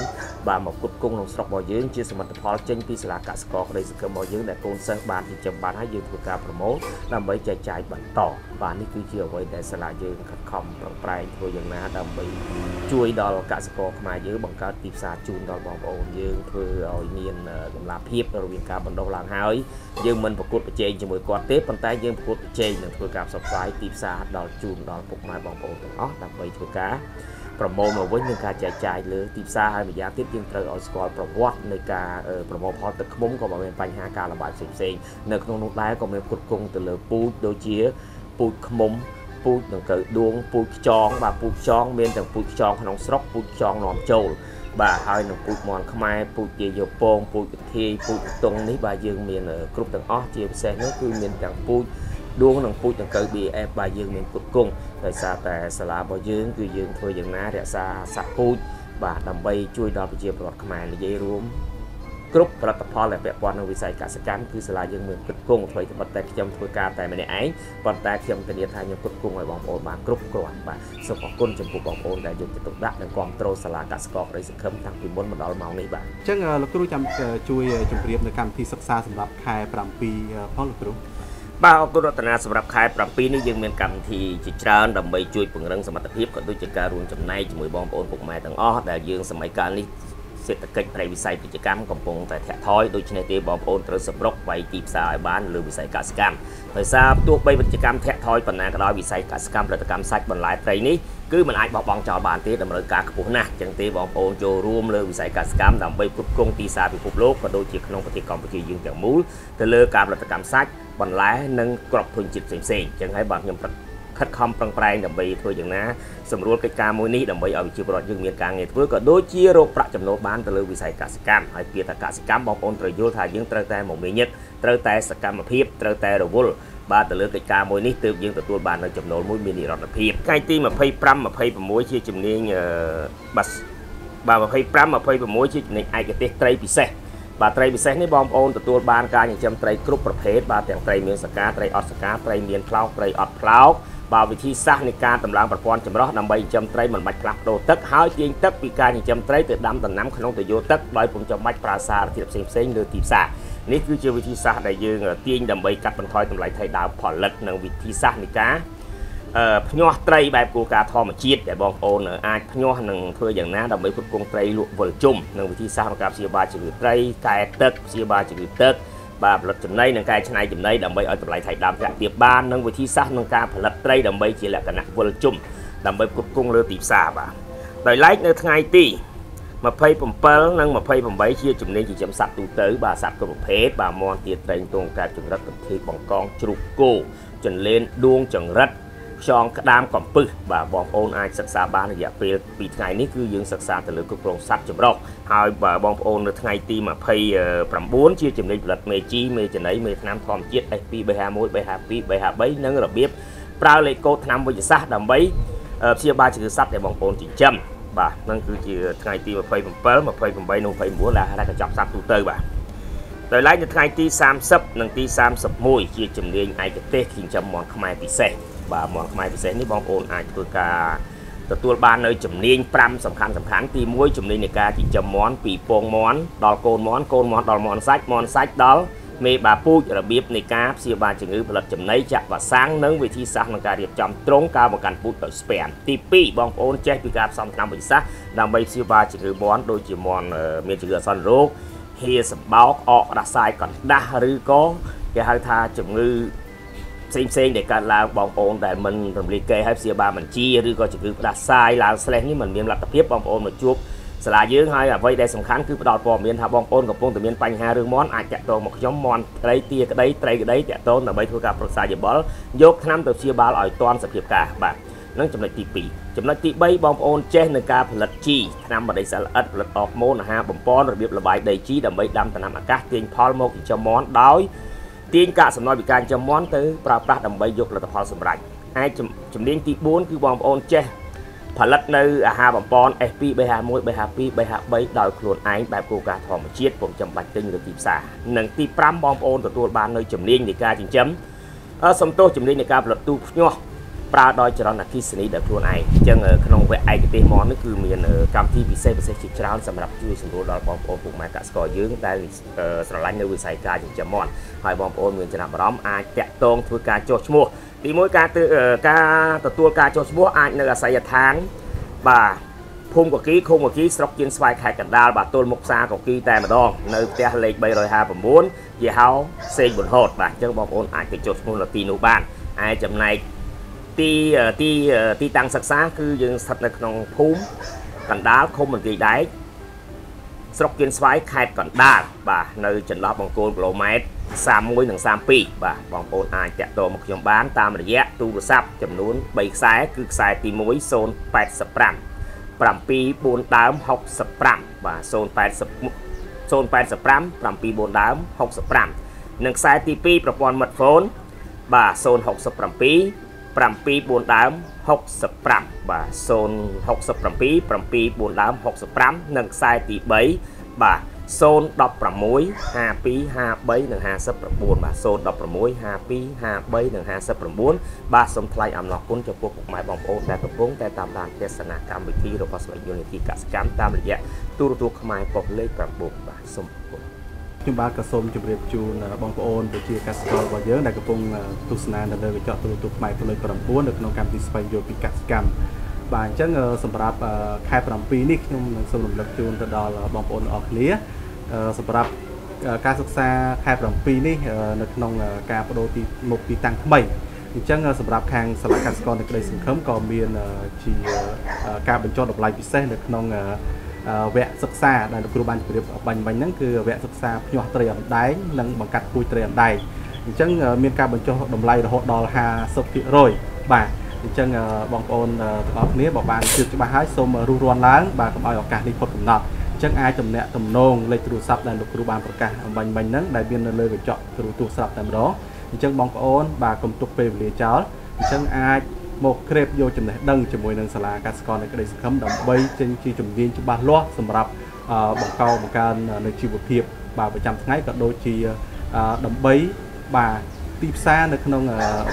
បាទមកគុតគង់ក្នុងស្រុករបស់យើងជាសមិទ្ធផលចេញពីសាលាកសិករក្តីសង្ឃឹមរបស់យើងដែលកូនសិស្សបានចិញ្ចឹមបានហើយយើងធ្វើការប្រមូលដើម្បីចែកចាយបន្តបាទនេះគឺជាអ្វីដែលសាលាយើងខិតខំប្រឹងប្រែងធ្វើយ៉ាងណាដើម្បីជួយដល់កសិករខ្មែរយើងបង្កើតទីផ្សារជូនដល់បងប្អូនយើងធ្វើឲ្យមានកម្លាំងភាពរវាងការបណ្ដុះឡើងហើយយើងមិនប្រកួតប្រជែងជាមួយគាត់ទេប៉ុន្តែយើងប្រកួតប្រជែងនឹងធ្វើការផ្សព្វផ្សាយទីផ្សារដល់ជូនដល់ពុកម៉ែបងប្អូនទាំងអស់ដើម្បីធ្វើការប្រមូលមកវិញនឹងការចែកចាយលើទីផ្សារហើយម្យ៉ាងទៀតយើងត្រូវឲ្យស្គាល់ប្រវត្តិនៃការប្រមូលផលទឹកឃ្មុំក៏មានបញ្ហាការលំបាកផ្សេងៗនៅក្នុងនោះដែរក៏មានគ្រប់គ្រងទៅលើពូជដូចជាពូជឃ្មុំពូជដង្កូវដួងពូជខ្យងបាទពូជខ្យងមានទាំងពូជខ្យងក្នុងស្រុកពូជខ្យងនាំចូលបាទហើយនឹងពូជមន់ខ្មែរពូជជាយោពងពូជវិធីពូជតុងនេះបាទយើងមានគ្រប់ទាំងអស់ជាពិសេសនោះគឺមានទាំងពូជ ដួងនិងពូជដង្កូវ BF បាទយើងមានគ្រប់គង់ដោយសារតែសាលារបស់យើងគឺយើងធ្វើយ៉ាងណារក្សាសាសពូជបាទដើម្បីជួយដល់ប្រជាពលរដ្ឋខ្មែរនិយាយរួមគ្រប់ផលិតផលដែលពាក់ព័ន្ធនឹងវិស័យកសិកម្មគឺសាលាយើងមានគិតគង់អ្វីត្បិតតែខ្ញុំធ្វើការតែម្នាក់ឯងប៉ុន្តែខ្ញុំធានាថាខ្ញុំគិតគង់ឲ្យបងប្អូនបានគ្រប់គ្រាន់បាទសូមអរគុណចំពោះបងប្អូនដែលយកចិត្តទុកដាក់និងគ្រប់គ្រងសាលាកសិករក្តីសង្ឃឹមតាំងពីមុនមកដល់ម៉ោងនេះបាទអញ្ចឹងលោកគ្រូចាំជួយជម្រាបនៅកម្មវិធីសិក្សាសម្រាប់ខែ7ផងលោកគ្រូ បាទអរគុណរតនាសម្រាប់ខែ7នេះយើងមានកម្មវិធីជាច្រើនដើម្បីជួយពង្រឹងសមត្ថភាពក៏ដូចជាការរួមចំណែកជាមួយបងប្អូនពុកម៉ែទាំងអស់ដែលយើងសម័យកាលនេះសេដ្ឋកិច្ចប្រៃវិស័យពាណិជ្ជកម្មកំពុងតែធាក់ថយដូច្នេះទេបងប្អូនត្រូវសម្រុកវាយទីផ្សារឲ្យបានលើវិស័យកសិកម្មដោយសារទោះបីពាណិជ្ជកម្មធាក់ថយប៉ុណ្ណាក៏ដោយវិស័យកសិកម្មផលិតកម្មសាច់បន្លែត្រីនេះគឺมันអាចបោះបង់ចោលបានទេតម្រូវការខ្ពស់ណាស់ចឹងទេបងប្អូនចូលរួមលើវិស័យកសិកម្មដើម្បីគ្រប់គ្រងទីផ្សារពិភពលោកក៏ដូចជាក្នុងប្រទេសកម្ពុជាយើងទាំងមូលទៅលើការផលិតកម្មសាច់ បន្លែនិងគ្រាប់ធញ្ញជាតិផ្សេងៗចឹងហើយបាទខ្ញុំខិតខំប្រឹងប្រែងដើម្បីធ្វើយ៉ាងណាសម្រួលកិច្ចការមួយនេះដើម្បីឲ្យប្រជាពលរដ្ឋយើងមានការងារធ្វើក៏ដូចជារកប្រាក់ចំណូលបានទៅលើវិស័យកសិកម្មហើយពាក្យថាកសិកម្មបងប្អូនត្រូវយល់ថាយើងត្រូវតែមមាញឹកត្រូវតែសកម្មភាពត្រូវតែរវល់បាទទៅលើកិច្ចការមួយនេះទើបយើងទទួលបាននៅចំណូលមួយមាននិរន្តរភាពថ្ងៃទី25 26ជាជំនាញបាសបាទ25 26ជាជំនាញឯកទេសត្រីពិសេស បាទត្រីពិសេសនេះបងប្អូនទទួលបានការចិញ្ចឹមត្រីគ្រប់ប្រភេទបាទទាំងត្រីមានសកាត្រីអត់សកាត្រីមានផ្លោកត្រីអត់ផ្លោកបើវិធីសាស្ត្រនៃការតម្លើងប្រព័ន្ធចម្រោះដើម្បីចិញ្ចឹមត្រីមិនបាច់ផ្លាស់ប្ដូរទឹកហើយទាញទឹកពីការចិញ្ចឹមត្រីទៅដាំដំណាំក្នុងទយោទឹកដោយពុំចាំបាច់ប្រើសារធាតុផ្សេងផ្សេងលើទីផ្សារនេះគឺជាវិធីសាស្ត្រដែលយើងទាញដើម្បីកាត់បន្ថយតម្លៃថៃដើមផលិតនិងវិធីសាស្ត្រនៃការអឺ ភ្ញាស់ត្រីបែបគោលការណ៍ធម្មជាតិដែលបងប្អូនអាចភ្ញាស់និងធ្វើយ៉ាងណាដើម្បីគ្រប់គ្រងត្រីលក់វិលជុំនិងវិធីសាស្ត្រក្នុងការព្យាបាលជំងឺត្រីកែទឹកព្យាបាលជំងឺទឹកបាទផលិតចំណីនិងកែច្នៃចំណីដើម្បីឲ្យតម្លៃថៃដើមប្រាក់ទាបបាននិងវិធីសាស្ត្រក្នុងការផលិតត្រីដើម្បីជាលក្ខណៈវិលជុំដើម្បីផ្គត់ផ្គង់លើទីផ្សារបាទដោយឡែកនៅថ្ងៃទី27និង28ជាជំនាញចិញ្ចឹមសត្វទូទៅបាទសត្វគ្រប់ប្រភេទបាទមន់ទៀតត្រីទងកើតចង្រិតកន្ធាយបង្កងជ្រូកគោចន្លេនដួងចង្រិត ខ្យងក្តាមកំពឹសបាទបងប្អូនអាចសិក្សាបានរយៈពេល2ថ្ងៃនេះគឺយើងសិក្សាទៅលើគ្រប់គ្រងសត្វចម្រុះហើយបាទបងប្អូននៅថ្ងៃទី29ជាចំណេញផលិតមេជីមេចំណីមេថ្នាំធម្មជាតិ SP 351 352 353និងរបៀបប្រើលេខកូដថ្នាំវិទ្យាសាស្ត្រដើម្បីព្យាបាលជំងឺសត្វដែលបងប្អូនចិញ្ចឹមបាទនឹងគឺជាថ្ងៃទី27 28និង29ដែលហៅថាកញ្ចប់សត្វទូទៅបាទដោយឡែកនៅថ្ងៃទី30និងទី31ជាជំនាញឯកទេសចិញ្ចឹមមាន់ខ្មែរពិសេស បាទមន់ខ្មែរពិសេសនេះបងប្អូនអាចធ្វើការទទួលបាននៅជំនាញ5សំខាន់សំខាន់ទី1ជំនាញនៃការចិញ្ចឹមមន់ពីពងមន់ដល់កូនមន់កូនមន់ដល់មន់សាច់មន់សាច់ដល់មេបាពូជរបៀបនៃការព្យាបាលជំងឺផលិតចំណីចាក់វ៉ាសាំងនិងវិធីសាស្ត្រក្នុងការរៀបចំទ្រុងការបង្កាន់ពូជដោយស្ពានទី2បងប្អូនចេះពីការផ្សំថ្នាំវិទ្យាសាស្ត្រដើម្បីព្យាបាលជំងឺមន់ដូចជាមន់មានជំងឺអសន្នរោគហៀសម្បោកអកដាសាយកណ្ដាស់ឬក៏គេហៅថាជំងឺ ផ្សេងផ្សេងដែលកើតឡើងបងប្អូនដែលមិនរំលាយគេឲ្យព្យាបាលបញ្ជាឬក៏ជំងឺផ្ដាសាយឡើងស្លេះនេះមិនមានលទ្ធភាពបងប្អូនមកជួបសាលាយើងហើយអ្វីដែលសំខាន់គឺផ្ដល់ព័ត៌មានថាបងប្អូនកំពុងតែមានបញ្ហារឿងមន់អាចតាក់ទងមកខ្ញុំមន់ត្រីទាក្តីត្រីក្តីតាក់ទងដើម្បីធ្វើការប្រឹក្សាយោបល់យកថ្នាំទៅព្យាបាលឲ្យទាន់សភាពការបាទនឹងចំណុចទី2ចំណុចទី3បងប្អូនចេះនឹងការផលិតជីថ្នាំបដិសិលអិតផលិតអរម៉ូនអាហារបំពន់របៀបលបាយដីជីដើម្បីដាំដំណាំអាកាសទាញផលមកចិញ្ចឹមមន់ដោយ ទាញកាកសំណល់ពីការចិញ្ចឹមមាន់ទៅប្រើប្រាស់ដើម្បីយកលទ្ធផលសម្រេចហើយជំនាញទី4គឺបងប្អូនចេះផលិតនៅអាហារបំពន់ SP 351 352 353ដោយខ្លួនឯងបែបគោលការណ៍ធម្មជាតិពុំចាំបាច់ទិញលើទីផ្សារនិងទី5បងប្អូនទទួលបាននៅជំនាញនៃការចិញ្ចឹមសំទោសជំនាញនៃការផលិតទូភ្ញាស់ ប្រើដោយចរន្តអគិសនីដោយខ្លួនឯងអញ្ចឹងក្នុងវគ្គឯកទេសមកនេះគឺមានកម្មវិធីពិសេសពិសេសជាច្រើនសម្រាប់ជួយសម្រួលដល់បងប្អូនពុកម៉ែកសិករយើងដែលស្រឡាញ់នៅវិស័យការចិញ្ចឹមមាន់ហើយបងប្អូនមានចំណាប់អារម្មណ៍អាចតាក់ទងធ្វើការចុះឈ្មោះទីមួយការការទទួលការចុះឈ្មោះអាចនៅអាស័យដ្ឋានបាទភូមិកគីឃុំកគីស្រុកជាងស្វាយខេត្តកណ្ដាលបាទទល់មុខផ្សារកគីតែម្ដងនៅផ្ទះលេខ359ជាហៅសេងបុនហូតបាទអញ្ចឹងបងប្អូនអាចទៅចុះឈ្មោះនៅទីនោះបានឯចំណែក ទីទីទីតាំងសិក្សា គឺយើងស្ថិតនៅក្នុងភូមិកណ្ដាលឃុំមន្ទីរដែកស្រុកគៀនស្វាយខេត្តកណ្ដាលបាទនៅចន្លោះបង្គោលគីឡូម៉ែត្រ31និង32បាទបងប្អូនអាចតាក់ទងមកខ្ញុំបានតាមរយៈទូរស័ព្ទចំនួន3ខ្សែគឺខ្សែទី1 085 74ដើម65បាទ080 085 74ដើម65និងខ្សែទី2ប្រព័ន្ធមិត្តហ្វូនបាទ067 74ដើម65បាទ067 74ដើម65និងខ្សែទី3បាទ016 52 53និង59បាទ016 52 53និង59បាទសូមថ្លែងអំណរគុណចំពោះពុកម៉ែបងប្អូនដែលកំពុងតែតាមដានទស្សនាកម្មវិធីរបស់ស្វ័យយន្តនីតិកសិកម្មតាមរយៈទូរទស្សន៍ខ្មែរប៉ុស្តិ៍លេខ9បាទសូមអរគុណ ខ្ញុំបាទក៏សូមជម្រាបជូនបងប្អូនប្រជាកសិកររបស់យើងដែលកំពុងទស្សនានៅលើកញ្ចក់ទូរទស្សន៍ផ្នែកផ្លូវ9នៅក្នុងកម្មវិធីស្វែងយល់ពីកសិកម្មបាទអញ្ចឹងសម្រាប់ខែ7នេះខ្ញុំនឹងសូមរំលឹកជូនទៅដល់បងប្អូនអរគ្នាសម្រាប់ការសិក្សាខែ7នេះនៅក្នុងការបដូរទីមុខទីតាំងថ្មីអញ្ចឹងសម្រាប់ខាងសាលាកសិករនៅក្តីសង្ឃឹមក៏មានជាការបញ្ចុះតម្លៃពិសេសនៅក្នុង វគ្គសិក្សាដែលលោកគ្រូបានជម្រាបបាញ់បាញ់ហ្នឹងគឺវគ្គសិក្សាភ្ញាស់ត្រីអណ្ដែងនិងបង្កាត់ពូជត្រីអណ្ដែងអញ្ចឹងមានការបញ្ចុះតម្លៃរហូតដល់50%បាទអញ្ចឹងបងប្អូនទាំងអស់គ្នាបើបានជឿច្បាស់ហើយសូមរុះរាន់ឡើងបាទកុំឲ្យឱកាសនេះផុតកំណត់អញ្ចឹងអាចទំនាក់ទំនងលេខទូរស័ព្ទដែលលោកគ្រូបានប្រកាសបាញ់បាញ់ហ្នឹងដែលមាននៅលើកញ្ចក់ទូរទស្សន៍តែម្ដងអញ្ចឹងបងប្អូនបាទកុំទុកពេលវេលាចោលអញ្ចឹងអាច មកក្រេបយកចំណេះដឹងជាមួយនឹងសាលាកសិករនៅក្តីសង្ឃឹមដើម្បីចេញជាជំនាញច្បាស់លាស់សម្រាប់បង្កបង្កើននៅជីវភាពបាទប្រចាំថ្ងៃក៏ដូចជាដើម្បីបាទទីផ្សារនៅក្នុង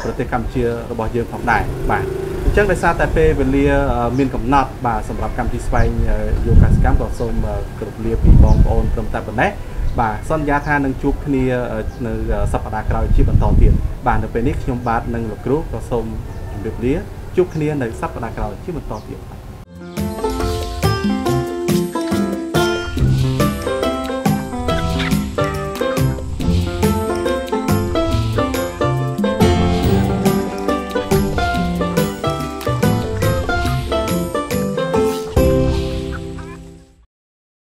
ប្រទេសកម្ពុជារបស់យើងផងដែរបាទអញ្ចឹងដោយសារតែពេលវេលាមានកំណត់បាទសម្រាប់កម្មវិធីស្វែងយកកសិកម្មក៏សូមគោរពលាពីបងប្អូនត្រឹមតែប៉ុណ្ណេះបាទសន្យាថានឹងជួបគ្នានៅសប្តាហ៍ក្រោយជាបន្តទៀតបាទនៅពេលនេះខ្ញុំបាទនិងលោកគ្រូក៏សូម ជម្រាបលាជួបគ្នានៅសប្តាហ៍ក្រោយជាបន្តទៀត